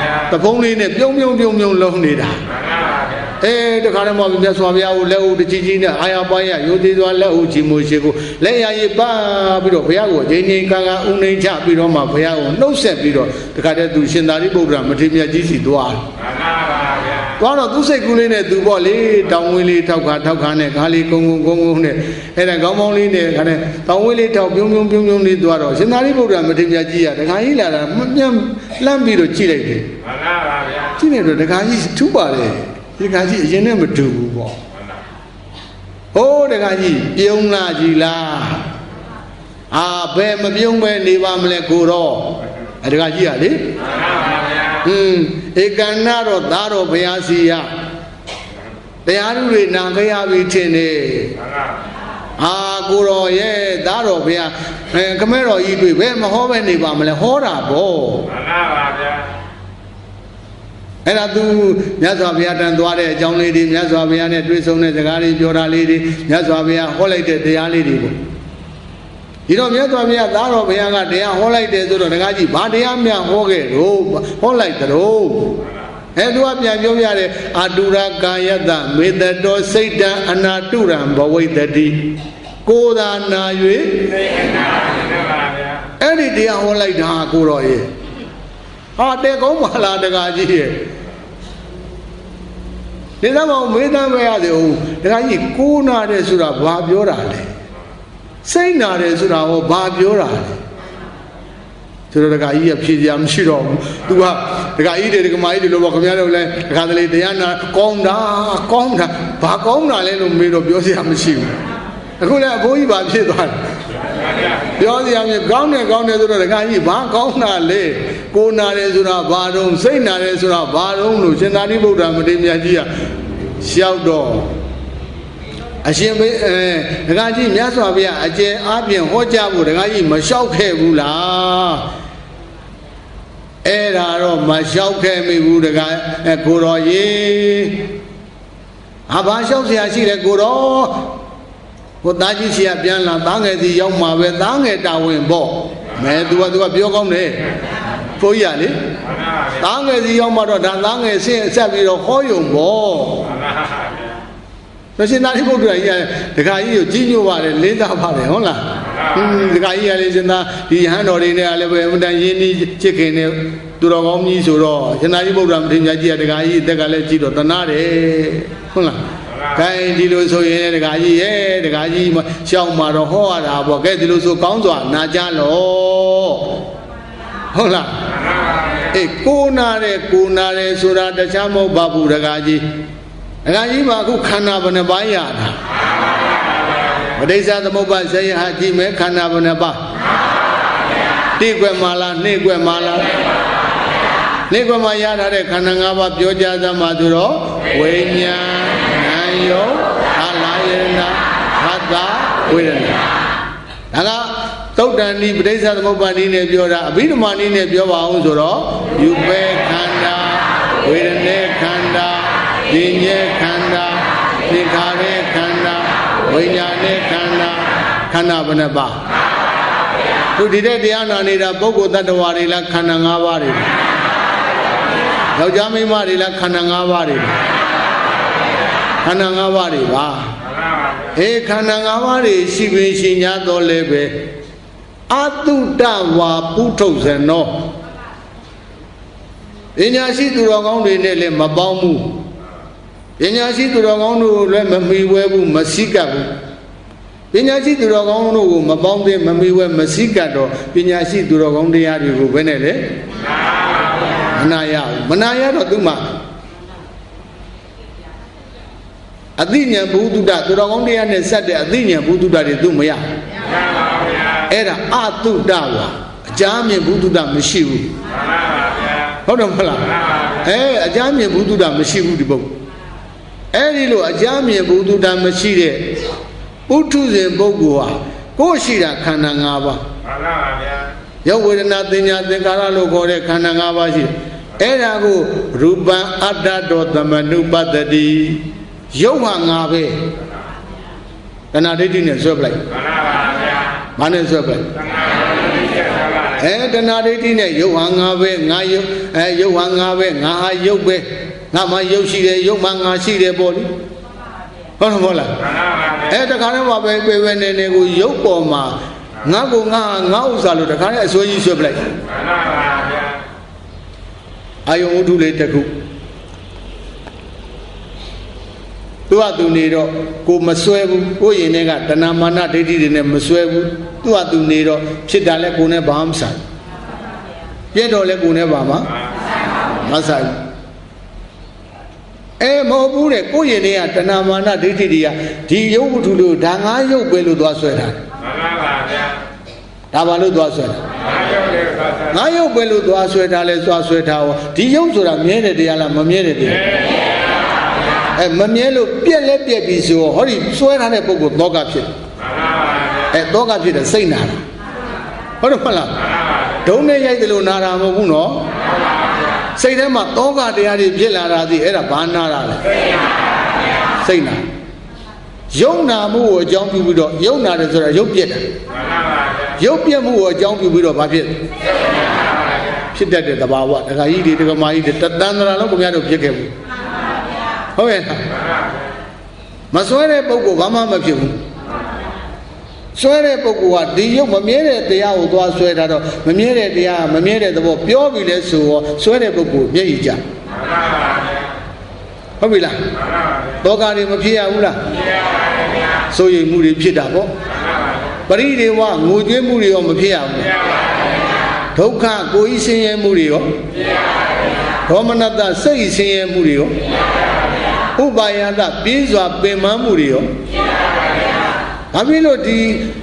ဗျာတပုံးလေးနဲ့ပြုံးပြုံးပြုံးပြုံးလုံးနေတာမှန်ပါဗျာအဲတခါတည်းမှမြတ်စွာဘုရားကိုလက်ဦးတကြီးကြီးနဲ့အာရပါရရိုသေစွာလက်ဦးချီမိုးရှိကိုလက်ရည်ပါပြီးတော့ဘုရားကိုအချိန်ချင်းကံကဥနှိမ့်ချပြီးတော့မှဘုရားကိုနှုတ်ဆက်ပြီးတော့တခါတည်းသူရှင်သာရိပုတ္တရာမထေရမြတ်ကြီးစီသွားတယ်မှန်ပါဗျာ သွားတော့သူ့စိတ်ကူးလေးနဲ့သူပေါ့လေတောင်ဝင်းလေးထောက်ခါထောက်ခါနဲ့ခါလေးကုန်းကုန်းကုန်းကုန်းနဲ့အဲ့ဒါခေါင်းပေါင်းလေးနဲ့ခါနဲ့တောင်ဝင်းလေးထောက်ပြုံးပြုံးပြုံးပြုံးလေးသွားတော့ရှင်သာရိပုတ္တရာမထေရမြတ်ကြီးကတခါကြီးလာတာမြန်လှမ်းပြီးတော့ကြည့်လိုက်တယ်မှန်ပါဗျာကြည့်နေတော့တခါကြီးထူးပါလေဒီတခါကြီးအရင်နဲ့မတူဘူးပေါ့မှန်ပါဟိုးတခါကြီးပြုံးလာကြီးလားအာဘယ်မပြုံးပဲနေပါမလဲကိုတော့အဲတခါကြီးကလေမှန်ပါဗျာ อืมဧကန္နာတော့သားတော်ဘုရားစီရတရားဓုတွေနာခဲ့ရပြီထင်တယ်မှန်ပါအာကိုတော်ရဲ့သားတော်ဘုရားအဲခမဲတော်ကြီးတွေ့ဘယ်မဟောပဲနေပါမလဲဟောတာပေါ့မှန်ပါဗျာအဲ့ဒါသူမြတ်စွာဘုရားတန်သွားတဲ့အကြောင်းလေးတွေမြတ်စွာဘုရားနဲ့တွေ့ဆုံတဲ့စကားတွေပြောတာလေးတွေမြတ်စွာဘုရားဟောလိုက်တဲ့တရားလေးတွေပေါ့ ဒီတော့မြတ်စွာဘုရားသားတော်ဘုရားကတရားဟောလိုက်တယ်ဆိုတော့ဒကာကြီးဘာတရားများဟောခဲ့တော့ဟောလိုက်သလိုအဲသူကပြန်ပြောပြတယ်အာတုရကာယတမေတ္တောစိတ်တံအနာတုရံဘဝိတ္တိကိုယ်သာနာ၍သိနာမှန်ပါဗျာအဲ့ဒီတရားဟောလိုက်တာကိုတော်ရဲ့ဟာတဲ့ကောင်းပါလားတကာကြီးရဲ့ဒီသမောင်မေးသမ်းမရသေးဘူးတကာကြီးကိုးနာတယ်ဆိုတာဘာပြောတာလဲ စိတ်နာတယ်ဆိုတာဟောဘာပြောတာလဲဆိုတော့တကာကြီးကဖြေစရာမရှိတော့ဘူးသူကတကာကြီးတွေတကမာကြီးတွေလို့ပေါ့ခင်ဗျားတို့လည်းတကာတလေတရားနာကောင်းတာကောင်းတာဘာကောင်းတာလဲလို့မေးတော့ပြောစရာမရှိဘူးအခုလည်းအဘိုးကြီးဘာဖြစ်သွားလဲပြောစရာမျိုးကောင်းတယ်ကောင်းတယ်ဆိုတော့ဒကာကြီးဘာကောင်းတာလဲကိုနာတယ်ဆိုတာဘာတော့စိတ်နာတယ်ဆိုတာဘာတော့လို့ရှင်သာရိပုတ္တရာမထေရမြတ်ကြီးကရှောက်တော့ အရှင်ဘေးအဲဒကာကြီးမြတ်စွာဘုရားအကျယ်အားဖြင့်ဟောကြားဖို့ဒကာကြီးမလျှောက်ခဲ့ဘူးလားအဲ့ဒါတော့မလျှောက်ခဲ့မိဘူးဒကာအဲကိုတော်ကြီးဟာဘာလျှောက်เสียရှိလဲကိုတော်ဟိုသားကြီးစီကပြန်လာသားငယ်စီရောက်မှာပဲသားငယ်တာဝန်ပေါ့မဲသူကသူကပြောကောင်းတယ်ကိုကြီးကလေ မှန်ပါဗျာ သားငယ်စီရောက်မှတော့ဒါသားငယ်ဆင်းဆက်ပြီးတော့ဟောယုံပေါ့ မှန်ပါဗျာဆိုရှင်သာရိပုတ္တရာကြီးကဒကာကြီးကိုကြီးညို့ပါတယ်လင်းသားပါတယ်ဟုတ်လားဟင်းဒကာကြီးကလည်းရှင်သာဒီဟန်တော်တွေနဲ့ကလည်းပဲအမတန်ရင်းနှီးချစ်ခင်နေသူတော်ကောင်းကြီးဆိုတော့ရှင်သာရိပုတ္တရာမထေရကြီးကဒကာကြီးအသက်ကလည်းကြီးတော့တနာတယ်ဟုတ်လားခိုင်းဒီလိုဆိုရင်ဒကာကြီးရဲ့ဒကာကြီးမရှောင်းมาတော့ဟောရတာပေါ့ကဲဒီလိုဆိုကောင်းစွာနာကြလို့ဟုတ်လားအေးကိုနာတယ်ကိုနာတယ်ဆိုတာတခြားမဟုတ်ပါဘူးဒကာကြီး ဒကာကြီးမှာအခုခန္ဓာဘယ်နှပိုင်းရတာပဋိစ္စသမုပ္ပါဇေယဟကြည့်မယ်ခန္ဓာဘယ်နှပါတိကွယ်မာလားနှိကွယ်မာလားနှိကွယ်မာရထားတဲ့ခန္ဓာ၅ပါးပြောကြသမှာဆိုတော့ဝိညာဉ်နာယောအာလာယနာဟတ္တဝေဒနာဒါကသုတ်တန်ဤပဋိစ္စသမုပ္ပါဒိနဲ့ပြောတာအဘိဓမ္မာနည်းနဲ့ပြောပါအောင်ဆိုတော့ယူပေခန္ဓာဝေဒနေခန္ဓာ ဉာဉ်ရဲ့ခန္ဓာသင်္ခါရခန္ဓာဝိညာဉ်နဲ့ခန္ဓာခန္ဓာဘယ်နှပါသူဒီတဲ့တရားနာနေတာပုဂ္ဂိုလ်တ attva တွေလားခန္ဓာ၅ပါးတွေလားယောက်ျားမိန်းမတွေလားခန္ဓာ၅ပါးတွေလားခန္ဓာ၅ပါးတွေပါမှန်ပါဗျာအေးခန္ဓာ၅ပါးတွေရှိပင်ရှိ냐တော့လည်းပဲအတုတဝါပုထုတ်ဇနောပညာရှိသူတော်ကောင်းတွေနဲ့လည်းမပေါင်းဘူး ပညာရှိသူတော်ကောင်းတို့လည်းမမီဝဲဘူးမစိကပ်ဘူးပညာရှိသူတော်ကောင်းတို့ကိုမပေါင်းသေးမမီဝဲမစိကပ်တော့ပညာရှိသူတော်ကောင်းတရားတွေကိုဘယ်နဲ့လဲမနာရဘူးမနာရတော့သူမှအသိဉာဏ်ဘုဒ္ဓတသူတော်ကောင်းတရားနဲ့ဆက်တဲ့အသိဉာဏ်ဘုဒ္ဓတတွေသူမရဘူးမှန်ပါဗျာအဲ့ဒါအတုတဝါအကြမ်းမြင်ဘုဒ္ဓတာမရှိဘူးမှန်ပါဗျာဟုတ်တယ်မဟုတ်လားမှန်ပါဗျာအဲအကြမ်းမြင်ဘုဒ္ဓတာမရှိဘူးဒီပုဂ္ဂိုလ် အဲ့ဒီလိုအကြမ်းမြင်ဘုဒ္ဓတာမရှိတဲ့ပုထုဇဉ်ပုဂ္ဂိုလ်ဟာကိုယ်ရှိတာခန္ဓာ၅ပါးမှန်ပါဗျာရုပ်ဝေဒနာသင်ညာသင်္ကာရလို့ခေါ်တဲ့ခန္ဓာ၅ပါးရှိတယ်အဲ့ဒါကိုရူပံအတ္တတောသမနုပတ္တတိရုပ်ဟာငါပဲတဏှာဒိဋ္ဌိနဲ့ဆွဲပလိုက်မှန်ပါဗျာဘာနဲ့ဆွဲပလိုက်သံဃာတော်ကြီးချက်ထားပါလေအဲတဏှာဒိဋ္ဌိနဲ့ရုပ်ဟာငါပဲငါရုပ်အဲရုပ်ဟာငါပဲငါဟာရုပ်ပဲ ငါမှရုပ်ရှိတယ်ရုပ်မှငါရှိတယ်ပေါ့လေဟုတ်တယ်မဟုတ်လားမှန်ပါဗျာအဲတခါတည်းမှာပဲပေပဲနေနေကိုရုပ်ပေါ်မှာငါကိုငါငါဥစ္စာလို့တခါတည်းအစွဲကြီးဆွဲပလိုက်မှန်ပါဗျာအာယုံဝတ္ထုလေးတစ်ခုသူကသူနေတော့ကိုမစွဲဘူးကိုရင်ထဲကတဏမာနဒိဋ္ဌိတွေနဲ့မစွဲဘူးသူကသူနေတော့ဖြစ်တာလဲကိုနဲ့ဘာမှမဆိုင်ပြည့်တော့လဲကိုနဲ့ဘာမှမဆိုင်ဘူး အဲမဟုတ်ဘူးတဲ့ကိုရင်ထဲကတဏမာနဒိဋ္ဌိတွေကဒီရုပ်ဝတ္ထုလို့ဒါငါရုပ်ပဲလို့သွားဆွဲတာမှန်ပါဗျာဒါဘာလို့သွားဆွဲတာအားရုပ်လေးပါသာငါရုပ်ပဲလို့သွားဆွဲတာလဲသွားဆွဲတာဟောဒီရုပ်ဆိုတာမြဲတဲ့တရားလားမမြဲတဲ့တရားအဲမမြဲလို့ပြက်လဲပြက်ပြီးဆိုဟောဒီဆွဲထားတဲ့ပုဂ္ဂိုလ်သောကဖြစ်တယ်မှန်ပါဗျာအဲသောကဖြစ်တယ်စိတ်နာတာဟုတ်တယ်မဟုတ်လားဒုံနဲ့ရိုက်တယ်လို့နာတာမဟုတ်ဘူးနော် စိတ်ထဲမှာသောကတရားတွေဖြစ်လာတာဒီအဲ့ဒါဘာနာတာလဲစိတ်နာယုံနာမှုကိုအကြောင်းပြုပြီးတော့ယုံနာတယ်ဆိုတာရုပ်ပြက်တယ်မှန်ပါဗျာရုပ်ပြက်မှုကိုအကြောင်းပြုပြီးတော့ဘာဖြစ်လဲဖြစ်တတ်တဲ့သဘာဝဒကာကြီးတွေဒကာမကြီးတွေတတန်တရာလုံးကိုများတို့ဖြစ်ခဲ့ဘူးဟုတ်ရဲ့လားမစွဲတဲ့ပုဂ္ဂိုလ်ဘာမှမဖြစ်ဘူး စွဲတဲ့ပုဂ္ဂိုလ်ကဒီရုပ်မမြဲတဲ့တရားကိုသွားဆွဲတာတော့မမြဲတဲ့တရားကမမြဲတဲ့သဘောပြောပြီလဲဆိုတော့ဆွဲတဲ့ပုဂ္ဂိုလ်မျက်ရည်ကျမှန်ပါဗျာဟုတ်ပြီလားမှန်ပါဗျာတောကတွေမဖြစ်ရဘူးလားပြရပါတယ်ဗျာစိုးရိမ်မှုတွေဖြစ်တာပေါ့မှန်ပါဗျာပရိဒေဝငိုကြွေးမှုတွေရောမဖြစ်ရဘူးပြရပါတယ်ဗျာဒုက္ခကိုယ်ဤဆင်းရဲမှုတွေရောပြရပါတယ်ဗျာဒေါမနတစိတ်ဆင်းရဲမှုတွေရောဥပါယတပြေးစွာပင်ပန်းမှုတွေရော ဘာဖြစ်လို့ဒီ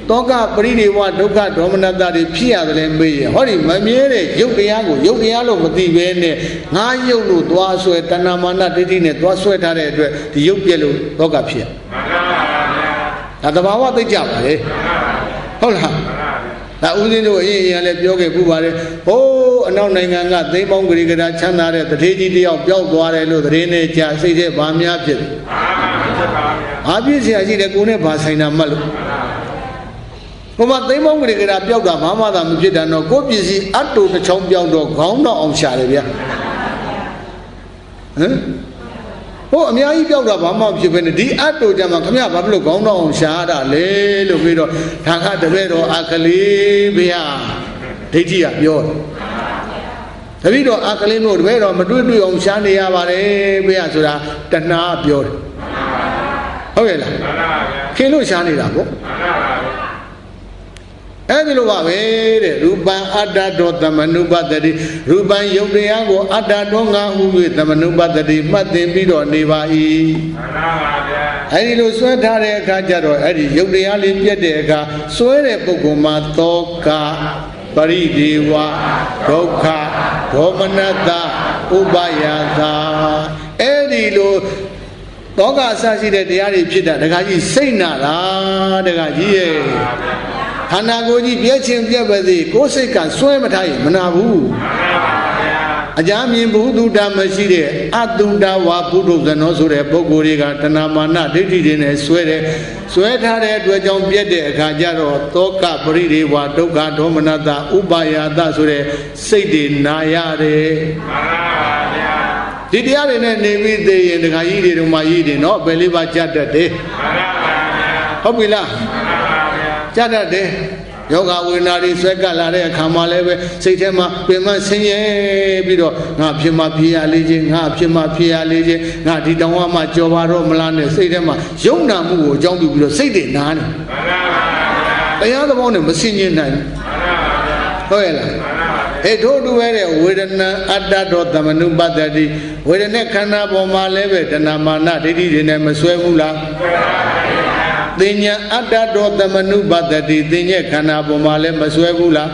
တောကပရိဒေဝဒုက္ခဒေါမနတတွေဖြစ်ရတယ်လဲမေးရဟောဒီမမြဲတဲ့ရုပ်တရားကိုရုပ်တရားလို့မသိဘဲနဲ့ငါရုပ်လို့သွားဆွဲတဏမာနဒိဋ္ဌိနဲ့သွားဆွဲထားတဲ့အတွက်ဒီရုပ်ပြက်လို့တောကဖြစ်မှန်ပါဗျာဒါသဘာဝသိကြပါလေဟုတ်လားဒါဦးဇင်းတို့အရင်အရင်လည်းပြောခဲ့ပူပါတယ်ဟိုးအနောက်နိုင်ငံကသိမ်းပေါင်းဂရိကရာချမ်းသာတဲ့တထေးကြီးတယောက်ပျောက်သွားတယ်လို့သတင်းနဲ့ကြားစိတ်ထဲဗာများဖြစ်တယ်အာမဖြစ်ပါ ဘာပြည့်စရာရှိတယ်ကိုနဲ့ဘာဆိုင်တာမှတ်လို့ဟိုမှာသိမ်းမောင်းကလေးကတာပျောက်တာဘာမှသာမဖြစ်တာတော့ကိုပစ္စည်းအတူတစ်ချောင်းပျောက်တော့ခေါင်းတော့အောင်ရှာတယ်ဗျာဟမ်ဟိုအများကြီးပျောက်တာဘာမှမဖြစ်ပဲနဲ့ဒီအတူကြမှာခမရဘာဖြစ်လို့ခေါင်းတော့အောင်ရှာရတာလဲလို့ပြီးတော့ဒါကတပည့်တော်အကလေးဗျာဒိဋ္ဌိကပြောတယ်တပည့်တော်အကလေးတို့တပည့်တော်မတွေ့တွေ့အောင်ရှားနေရပါတယ်ဗျာဆိုတာတဏှာပြောတယ် ဟုတ်ရဲ့လားမှန်ပါဗျာခင်လို့ရှားနေတာပေါ့မှန်ပါဗျာအဲ့ဒီလိုပါပဲတဲ့ရူပံအတ္တတောသမနုပတ္တိရူပံယုတ်တရားကိုအတ္တတောငါဟု၍သမနုပတ္တိမှတ်သင်ပြီးတော့နေပါ၏မှန်ပါဗျာအဲ့ဒီလိုဆွဲထားတဲ့အခါကျတော့အဲ့ဒီယုတ်တရားလေးပြက်တဲ့အခါဆွဲတဲ့ပုဂ္ဂိုလ်မှာသောကပရိဒေဝဒုက္ခဒေါမနတဥပယတာအဲ့ဒီလို သောကအစရှိတဲ့တရားတွေဖြစ်တာဒကာကြီးစိတ်နာတာဒကာကြီးရဲ့ခန္ဓာကိုယ်ကြီးပြည့်ချင်းပြည့်ပါစေကိုယ်စိတ်ကစွဲမထားရင်မနာဘူးမှန်ပါဗျာအကြမြင်ဘုဒ္ဓတာမရှိတဲ့အတုတဝါဘုဒ္ဓဇနောဆိုတဲ့ပုဂ္ဂိုလ်တွေကတဏမာနဒိဋ္ဌိတွေနဲ့ဆွဲတယ်ဆွဲထားတဲ့အတွက်ကြောင့်ပြက်တဲ့အခါကျတော့သောကပရိဒေဝဒုက္ခဒေါမနတဥပါယတဆိုတဲ့စိတ်တွေနာရတယ်မှန်ပါဗျာ ဒီတရားတွေနဲ့နေပြီးသေးရင်ဒကာကြီးတွေတို့မှကြီးတွေနော်ဘယ်လေးပါကြတ်တတ်တယ်မှန်ပါဗျာဟုတ်ပြီလားမှန်ပါဗျာကြတတ်တယ်ယောဂဝေဒနာတွေဆွဲကပ်လာတဲ့အခါမှာလည်းပဲစိတ်ထဲမှာပင်မဆင်းရဲပြီးတော့ငါဖြစ်မှဖြစ်ရလေးချင်းငါဖြစ်မှဖြစ်ရလေးချင်းငါဒီတောင်ဝမှကြော်ပါတော့မလားနဲ့စိတ်ထဲမှာယုံနာမှုကိုအကြောင်းပြုပြီးတော့စိတ်တွေနားနေမှန်ပါဗျာတရားသဘောနဲ့မဆင်ញင်နိုင်မှန်ပါဗျာဘူးဟုတ်ရဲ့လား မှန်ပါဗျာအဲထို့တူပဲတဲ့ဝေဒနာအတ္တတော်သမနုပတ္တိဝေဒနာခန္ဓာပေါ်မှာလည်းပဲတဏမာနဒိဋ္ဌိတွေနဲ့မဆွဲဘူးလားသင်ညာအတ္တတော်သမနုပတ္တိသင်ရဲ့ခန္ဓာပေါ်မှာလည်းမဆွဲဘူးလား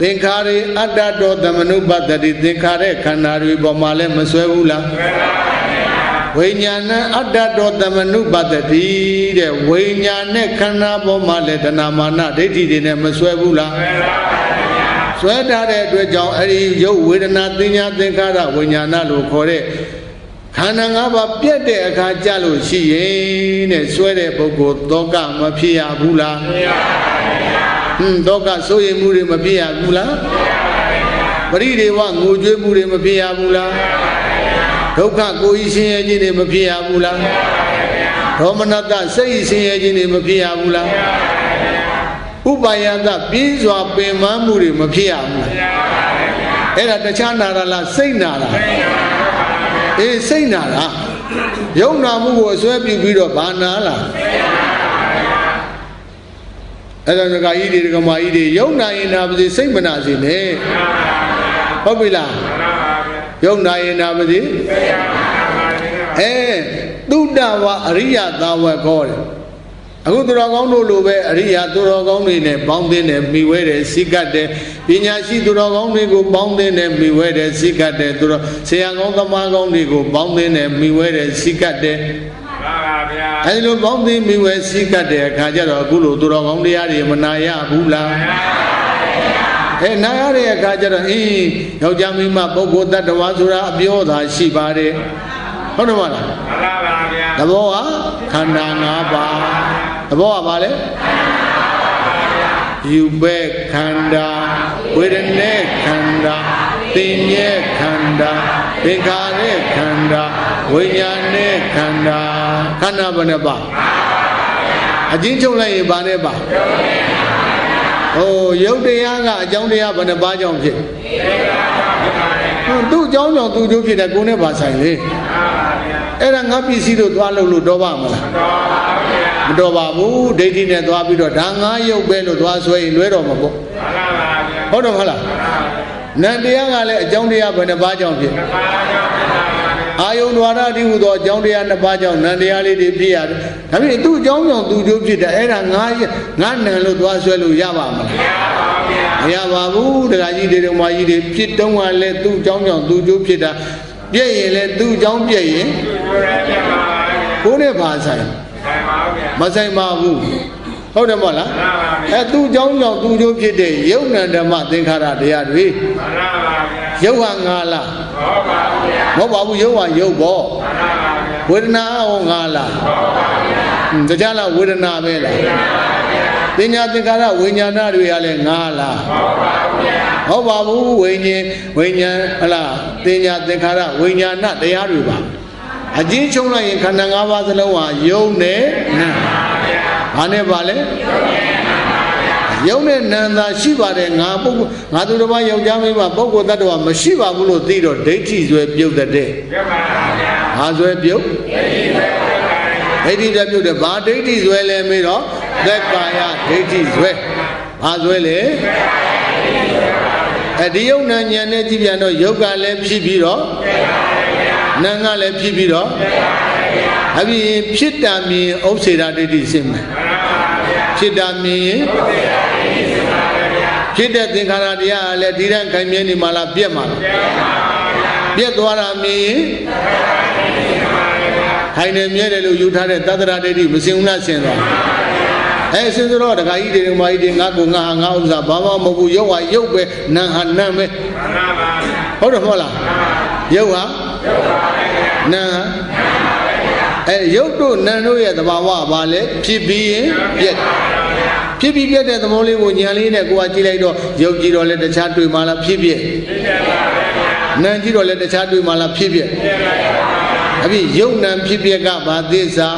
သင်္ခါရေအတ္တတောသမနုပတ္တိသင်္ခါရခန္ဓာတွေပေါ်မှာလည်းမစွဲဘူးလားဝိညာဏအတ္တတောသမနုပတ္တိတဲ့ဝိညာဉ်နဲ့ခန္ဓာပေါ်မှာလည်းတဏမာနဒိဋ္ဌိတွေနဲ့မစွဲဘူးလား စွဲထားတဲ့အတွက်ကြောင့်အဲ့ဒီရုပ်ဝေဒနာသင်ညာသင်္ခါရဝိညာဏလို့ခေါ်တဲ့ခန္ဓာ၅ပါးပြတ်တဲ့အခါကြလို့ရှိရင်တဲ့စွဲတဲ့ပုဂ္ဂိုလ်သောကမဖြစ်ရဘူးလားဟွန်းသောကစိုးရိမ်မှုတွေမဖြစ်ရဘူးလားပရိဒေဝငိုကြွေးမှုတွေမဖြစ်ရဘူးလားဒုက္ခကိုယ်ကြီးဆင်းရဲခြင်းတွေမဖြစ်ရဘူးလားဒေါမနတစိတ်ဆင်းရဲခြင်းတွေမဖြစ်ရဘူးလား ဥပါယတပြင်းစွာပင်မမှုတွေမဖြစ်ရဘူးလားအဲ့ဒါတခြားနာရလားစိတ်နာလားအေးစိတ်နာလားယုံနာမှုကိုအစွဲပြုပြီးတော့ဘာနာလားအဲ့ဒါငကကြီးတွေကမာကြီးတွေယုံနာရင်နာပါစေစိတ်မနာစေနဲ့ဟုတ်ပြီလားယုံနာရင်နာပါစေအဲတုဒ္ဒဝအရိယသာဝတ်ခေါ်တယ် အခုသူတော်ကောင်းတို့လိုပဲအရိယာသူတော်ကောင်းတွေနဲ့ပေါင်းသင်းတယ်မိဝဲတယ်စိတ်ကတ်တယ်ပညာရှိသူတော်ကောင်းတွေကိုပေါင်းသင်းတယ်မိဝဲတယ်စိတ်ကတ်တယ်သူတော်ဆရာကောင်းသမားကောင်းတွေကိုပေါင်းသင်းတယ်မိဝဲတယ်စိတ်ကတ်တယ်ပါပါဗျာအဲဒီလိုပေါင်းသင်းမိဝဲစိတ်ကတ်တဲ့အခါကျတော့အခုလိုသူတော်ကောင်းတရားတွေမနာရဘူးလားအဲနာရတဲ့အခါကျတော့အင်းယောက်ျားမိန်းမပုဂ္ဂိုလ်တ attva ဆိုတာအပြောသာရှိပါတယ် ဟုတ်တယ်မလားပါပါဗျာသဘောကခန္ဓာ၅ပါးသဘောကဘာလဲယူပဲခန္ဓာဝေဒနေခန္ဓာသင်ញေခန္ဓာသင်္ခါရခန္ဓာဝိညာဉ်နဲ့ခန္ဓာခန္ဓာဘယ်နှပါအချင်းချုပ်လိုက်ရင်ဘာနဲ့ပါဟိုယုတ်တရားကအကြောင်းတရားဘယ်နှပါကြောင့်ဖြစ်ဟို သူ့အကြောင်းကြောင့်သူ့ကျိုးဖြစ်တယ်ကိုယ်နဲ့ပါဆိုင်လေအဲ့ဒါငါပစ္စည်းတို့သွားလို့လို့တော့ပါမလားမတော်ပါဘူးဒိဋ္ဌိနဲ့သွားပြီးတော့ဒါငါရုပ်ပဲလို့သွားဆွဲရင်လွဲတော်မှာပေါ့ပါပါဗျာဟုတ်တယ်မဟုတ်လားနန္တရားကလည်းအကြောင်းတရားဘယ်နှပါးကြောင့်ဖြစ်ပါပါဗျာ အာယုံဒွါရတိဟုသောအကြောင်းတရားနှစ်ပါးကြောင့်နန္တရားလေးတွေဖြစ်ရတယ်ဒါဖြင့်သူ့အကြောင်းကြောင့်သူကျိုးဖြစ်တယ်အဲ့ဒါငါငါနံလို့သွားဆွဲလို့ရပါမလားမရပါဘူးတရားကြီးတွေတော်မကြီးတွေဖြစ်တုံးကလည်းသူ့အကြောင်းကြောင့်သူကျိုးဖြစ်တာပြည့်ရင်လည်းသူ့အကြောင်းပြည့်ရင်ကျိုးရဲပြပါဗျာကိုယ်နဲ့ပါဆိုင်ဆိုင်ပါဗျာမဆိုင်ပါဘူး ဟုတ်တယ်မဟုတ်လားပါပါဗျာအဲသူ့အကြောင်းကြောင့်သူကျိုးဖြစ်တဲ့ယုံနံဓမ္မသင်္ခါရတရားတွေပါပါဗျာယုတ်ဟာငါလားဟောပါဗျာမဟုတ်ပါဘူးယုတ်ဟာယုတ်ပေါ့ပါပါဗျာဝေဒနာဟောငါလားဟွန်းတရားလားဝေဒနာပဲလားပညာသင်္ခါရဝိညာဏတွေကလည်းငါလားဟုတ်ပါဘူးဝိညာဉ်ဝိညာဉ်ဟလားပညာသင်္ခါရဝိညာဏတရားတွေပါအချင်းချုံလိုက်ရင်ခန္ဓာ၅ပါးစလုံးဟာယုံနဲ့နာ ဘာနဲ့ပါလဲယုံနဲ့နာသာရှိပါတယ်ငါပုဂ္ဂိုလ်ငါသူတစ်ပါးယောက်ျားမိန်းမပုဂ္ဂိုလ်တ attva မရှိပါဘူးလို့သိတော့ဒိဋ္ဌိဆွဲပြုတ်တဲ့တဲ့ပြပါဗျာဘာဆွဲပြုတ်ဒိဋ္ဌိဆွဲပြုတ်တယ်ဘာဒိဋ္ဌိဆွဲလဲမေးတော့သက်ကာယဒိဋ္ဌိဆွဲဘာဆွဲလဲအဲဒီယုံနာဉာဏ်နဲ့ကြည့်ပြန်တော့ယုတ်ကလည်းဖြစ်ပြီးတော့နာကလည်းဖြစ်ပြီးတော့အပြင်ဖြစ်တာမြင်ဥစ္စေတာဒိဋ္ဌိရှင်းမယ် ဖြစ်တာမြင်ရင်ဖြစ်တဲ့သင်္ခါရတရားကလည်းဒီတိုင်းခိုင်မြဲနေမှလားပြက်မှလားပြက်သွားတာမြင်ရင်ခိုင်နေမြဲတယ်လို့ယူထားတဲ့သတ္တရာဒိဋ္ဌိမစင်ဘူးလားဆင်သွားအဲဆင်ဆိုတော့ဒကာကြီးတွေဒကာမကြီးတွေငါကိုငါဟာငါဥစ္စာဘာမှမဟုတ်ဘူးရုပ်ဟာရုပ်ပဲနာဟာနာပဲပါပါဗျာဟုတ်တယ်မဟုတ်လားရုပ်ဟာနာဟာ အဲရုပ်တို့နာတို့ရဲ့သဘာဝဘာလဲဖြစ်ပြီးရင်ပြက်ဖြစ်ပြီးပြက်တဲ့သဘောလေးကိုညာလေးနဲ့ကိုကကြည့်လိုက်တော့ရုပ်ကြည့်တော့လည်းတခြားတွေ့မှလားဖြစ်ပြက်နာကြည့်တော့လည်းတခြားတွေ့မှလားဖြစ်ပြက်အဖြစ်ယုံနံဖြစ်ပြက်ကဘာသစ္စာ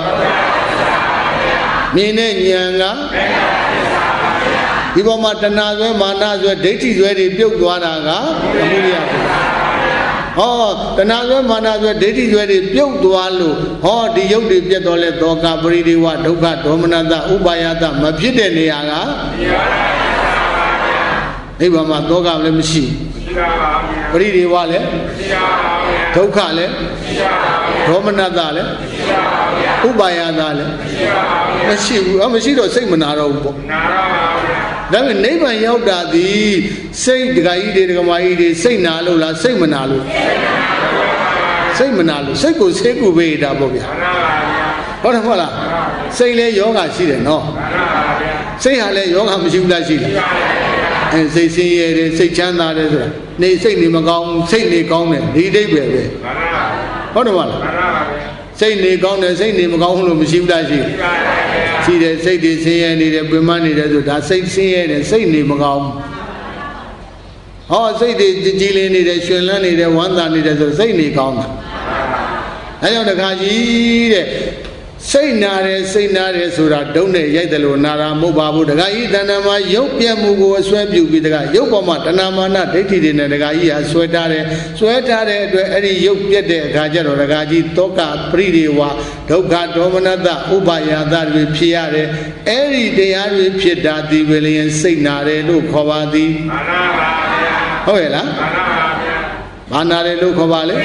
မြင်တဲ့ဉာဏ်ကဒီပေါ်မှာတဏှာဆွဲမာနဆွဲဒိဋ္ဌိဆွဲတွေပြုတ်သွားတာကအမှုရိယပု ဟောတဏှာဆွဲမာနဆွဲဒိဋ္ဌိဆွဲတွေပြုတ်သွားလို့ဟောဒီယုတ်တွေပြတ်တော့လဲသောကပရိဒေဝဒုက္ခဒေါမနတဥပါယတမဖြစ်တဲ့နေရာကနိဗ္ဗာန်မှာသောကလည်းမရှိရှိပါပါဗျာပရိဒေဝလည်းရှိပါပါဗျာဒုက္ခလည်းဒေါမနတလည်းဥပါယတလည်းမရှိဘူးအမရှိတော့စိတ်မနာတော့ဘူးပေါ့နာတော့ပါဗျာ ဒါပေမဲ့နိဗ္ဗာန်ရောက်တာဒီစိတ်ဒကာကြီးတွေဒကာမကြီးတွေစိတ်နာလို့လားစိတ်မနာလို့စိတ်မနာလို့စိတ်ကိုစိတ်ကိုပေးတာပေါ့ဗျာမှန်ပါဗျာဟုတ်တယ်မဟုတ်လားစိတ်လဲယောဂရှိတယ်နော်မှန်ပါဗျာစိတ်ဟာလဲယောဂမရှိဘူးလားရှိလားအဲစိတ်ဆင်းရဲတယ်စိတ်ချမ်းသာတယ်ဆိုတာနေစိတ်နေမကောင်းဘူးစိတ်နေကောင်းတယ်ဒီအိဗယ်ပဲမှန်ပါဟုတ်တယ်မဟုတ်လားမှန်ပါဗျာစိတ်နေကောင်းတယ်စိတ်နေမကောင်းဘူးလို့မရှိဘူးလားရှိ ရှိတယ်စိတ်တွေဆင်းရဲနေတယ်ပင်မနေတယ်ဆိုဒါစိတ်ဆင်းရဲတယ်စိတ်နေမကောင်းဘူးဟောစိတ်တွေကြည်ကြည်လင်းနေတယ်ရှင်လန်းနေတယ်ဝမ်းသာနေတယ်ဆိုစိတ်နေကောင်းတာအဲကြောင့်တခါကြီးတဲ့ စိတ်နာတယ်စိတ်နာတယ်ဆိုတာဒုံနဲ့ရိုက်တယ်လို့နာတာမဟုတ်ပါဘူးတခါကြီးတဏ္ဍာမှာရုပ်ပြက်မှုကိုအစွဲပြုပြီးတခါရုပ်ပေါ်မှာတဏ္ဍာမာနဒိဋ္ဌိတွေနဲ့တခါကြီးဟာဆွဲထားတယ်ဆွဲထားတဲ့အတွက်အဲ့ဒီရုပ်ပြက်တဲ့အခါကျတော့တခါကြီးတောကပရိဒေဝဒုက္ခဒေါမနတဥပါယသတွေဖြစ်ရတယ်အဲ့ဒီတရားတွေဖြစ်တာဒီဝေလျင်စိတ်နာတယ်လို့ခေါ်ပါသည်မှန်ပါဗျာဟုတ်ရဲ့လားမှန်ပါဗျာဘာနာတယ်လို့ခေါ်ပါလဲ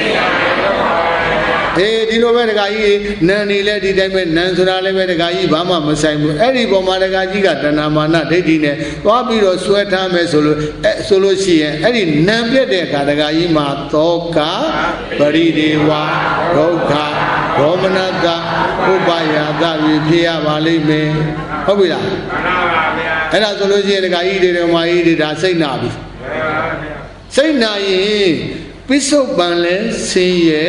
အေးဒီလိုပဲတခါကြီးနန်နေလဲဒီတိုင်းပဲနန်ဆိုတာလည်းပဲတခါကြီးဘာမှမဆိုင်ဘူးအဲ့ဒီပုံမှာတခါကြီးကတဏမာနဒိဋ္ဌိနဲ့သွားပြီးတော့ဆွဲထားမယ်ဆိုလို့အဲဆိုလို့ရှိရင်အဲ့ဒီနန်ပြက်တဲ့အခါတခါကြီးမှာသောကပရိဒေဝဒုက္ခဒေါမနတဥပါယသတွေဖြစ်ရပါလိမ့်မယ်ဟုတ်ပြီလားမှန်ပါဗျာအဲ့ဒါဆိုလို့ရှိရင်တခါကြီးတွေဓမ္မကြီးတွေဒါစိတ်နာပြီမှန်ပါဗျာစိတ်နာရင် ပိဿုပန်လဲဆင်းရဲ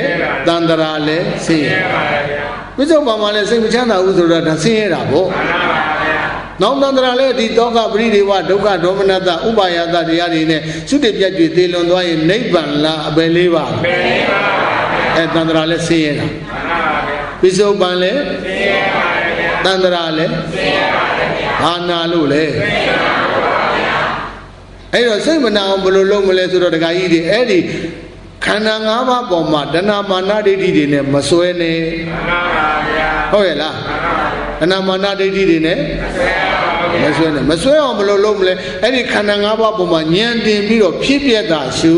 တန္တရာလဲဆင်းရဲမှန်ပါဗျာပိဿုပန်မှာလဲစိတ်မချမ်းသာဘူးဆိုတော့ဒါဆင်းရဲတာပေါ့မှန်ပါဗျာနောက်တန္တရာလဲဒီတောကပရိဒေဝဒုက္ခဒေါမနတဥပါယတတရားတွေနဲ့သုတပြတ်ကြွသေလွန်သွားရင်နိဗ္ဗာန်လားအပယ်လေးပါဘယ်လေးပါဗျာအဲတန္တရာလဲဆင်းရဲတာမှန်ပါဗျာပိဿုပန်လဲသိရပါတယ်ဗျာတန္တရာလဲဘာနာလို့လဲအဲ့တော့စိတ်မနာအောင်ဘယ်လိုလုပ်မလဲဆိုတော့ဒကာကြီးတွေအဲ့ဒီ ခန္ဓာ၅ပါးပေါ်မှာတဏမာနဒိဋ္ဌိတွေနဲ့မစွဲနဲ့မှန်ပါဗျာဟုတ်ရဲ့လားတဏမာနဒိဋ္ဌိတွေနဲ့မစွဲနဲ့မစွဲအောင်ဘယ်လိုလုပ်မလဲအဲ့ဒီခန္ဓာ၅ပါးပေါ်မှာဉာဏ်တင်ပြီးတော့ဖြစ်ပြတာရှု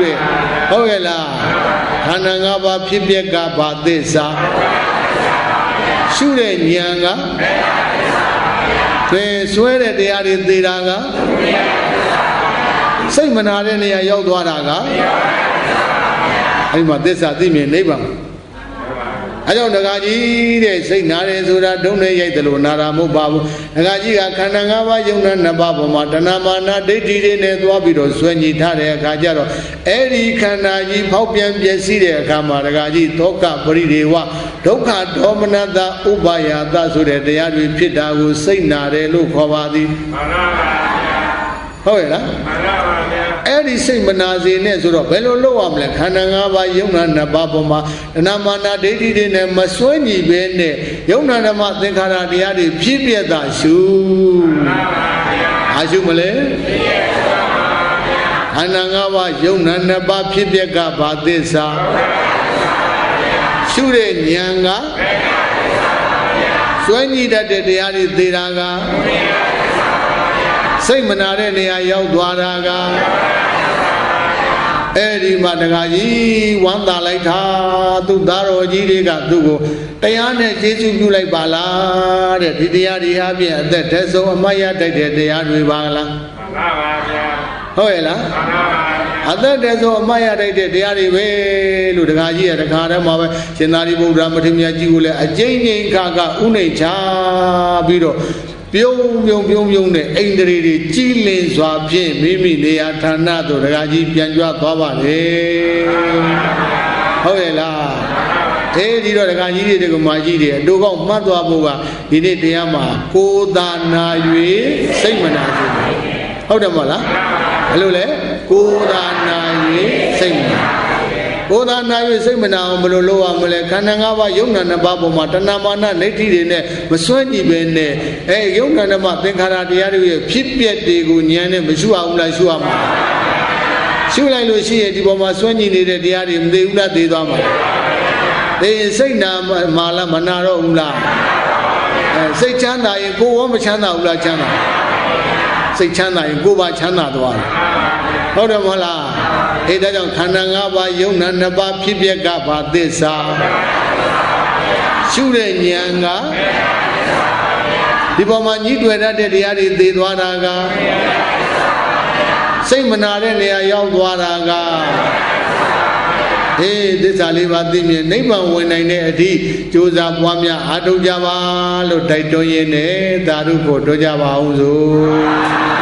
တဲ့ဟုတ်ရဲ့လားခန္ဓာ၅ပါးဖြစ်ပြကဘာသစ္စာရှုတဲ့ဉာဏ်ကသင်စွဲတဲ့တရားတွေသိတာက စိတ်မနာတဲ့နေရာရောက်သွားတာကအဲ့ဒီမှာသစ္စာသိမြင်နိဗ္ဗာန်အဲကြောင့်ဒကာကြီးတဲ့စိတ်နာတယ်ဆိုတာဒုံနဲ့ရိုက်တယ်လို့နာတာမဟုတ်ပါဘူးဒကာကြီးကခန္ဓာ၅ပါးယုံနာနှစ်ပါးပေါ်မှာတဏမာနာဒိဋ္ဌိတွေနဲ့သွားပြီးတော့ဆွဲညှိထားတဲ့အခါကျတော့အဲ့ဒီခန္ဓာကြီးဖောက်ပြန်ပျက်စီးတဲ့အခါမှာဒကာကြီးသောကပရိဒေဝဒုက္ခဒေါမနတဥပါယတဆိုတဲ့တရားတွေဖြစ်တာကိုစိတ်နာတယ်လို့ခေါ်ပါသည်မှန်ပါဗျာ ဟုတ်ရဲ့လားမှန်ပါဗျာအဲ့ဒီစိတ်မနာစေနဲ့ဆိုတော့ဘယ်လိုလုပ်ရမလဲခန္ဓာ၅ပါးယုံနာနှစ်ပါးပေါ်မှာတဏမာနာဒိဋ္ဌိတွေနဲ့မစွဲညီပဲနဲ့ယုံနာဓမ္မသင်္ခါရတရားတွေဖြစ်ပြတာရှုအားရှုမလဲခန္ဓာ၅ပါးယုံနာနှစ်ပါးဖြစ်ပြကဘာသစ္စာရှုတဲ့ဉာဏ်ကစွဲညီတတ်တဲ့တရားတွေသိတာက စိတ်မနာတဲ့နေရာရောက်သွားတာကအဲ့ဒီမှာတခါကြီးဝမ်းသာလိုက်တာသူသားတော်ကြီးတွေကသူ့ကိုတရားနဲ့ကျေးဇူးပြုလိုက်ပါလားတဲ့ဒီတရားတွေဟာဖြင့်အသက်သက်ဆုံးအမတ်ရတိုက်တဲ့တရားတွေပါလားမှန်ပါဗျာဟုတ်ရဲ့လားမှန်ပါဗျာအသက်တည်းဆိုအမတ်ရတိုက်တဲ့တရားတွေပဲလို့တခါကြီးရတခါတည်းမှာပဲရှင်သာရိပုတ္တရာမထေရမြတ်ကြီးကိုလည်းအကျဉ်းချင်းခါကဥနှိမ်ချပြီးတော့ ပြုံးပြုံးပြုံးပြုံးနဲ့အိန္ဒြေတွေကြီးလင်စွာဖြင့်မိမိနေရာဌာနသို့တခါကြီးပြန်ကြွသွားပါလေဟုတ်ရဲ့လားအေးဒီတော့ဒကာကြီးတွေဒကာမကြီးတွေအတူကောင်းမှတ်သွားဖို့ကဒီနေ့တရားမှာကိုယ်သာနာ၍စိတ်မနာစေဘူးဟုတ်တယ်မဟုတ်လားဘယ်လိုလဲကိုယ်သာနာ၍စိတ်မနာ ကိုယ်သာနာ၍စိတ်မနာအောင်ဘယ်လိုလုပ်ရမလဲခန္ဓာ၅ပါးယုံနာနှစ်ပါးပေါ်မှာတဏမာနနေတိတွေနဲ့မစွန့်ကြည့်ပဲနဲ့အဲယုံနာဓမ္မသင်္ခါရတရားတွေရဲ့ဖြစ်ပျက်တွေကိုဉာဏ်နဲ့မရှုအောင်လားရှုရမှာရှုလိုက်လို့ရှိရင်ဒီပေါ်မှာစွန့်ကြည့်နေတဲ့တရားတွေမသိဘူးလားသိသွားမှာသိရင်စိတ်နာမာလားမနာတော့ဘူးလားအဲစိတ်ချမ်းသာရင်ကိုယ်ရောမချမ်းသာဘူးလားချမ်းသာစိတ်ချမ်းသာရင်ကိုယ်ပါချမ်းသာသွားတယ်ဟုတ်တယ်မဟုတ်လား အဲဒါကြောင့်ခန္ဓာ၅ပါးယုံနာ၅ပါးဖြစ်ပျက်ကဘာသစ္စာရှုတဲ့ဉာဏ်ကဒီပေါ်မှာညှိတွေ့တတ်တဲ့တရားတွေသိသွားတာကစိတ်မနာတဲ့နေရာရောက်သွားတာကအေးသစ္စာလေးပါသိမြင်နိဗ္ဗာန်ဝင်နိုင်တဲ့အထိကြိုးစားပွားများအားထုတ်ကြပါလို့တိုက်တွန်းရင်းနဲ့သာဓုဖို့တို့ကြပါအောင်စို့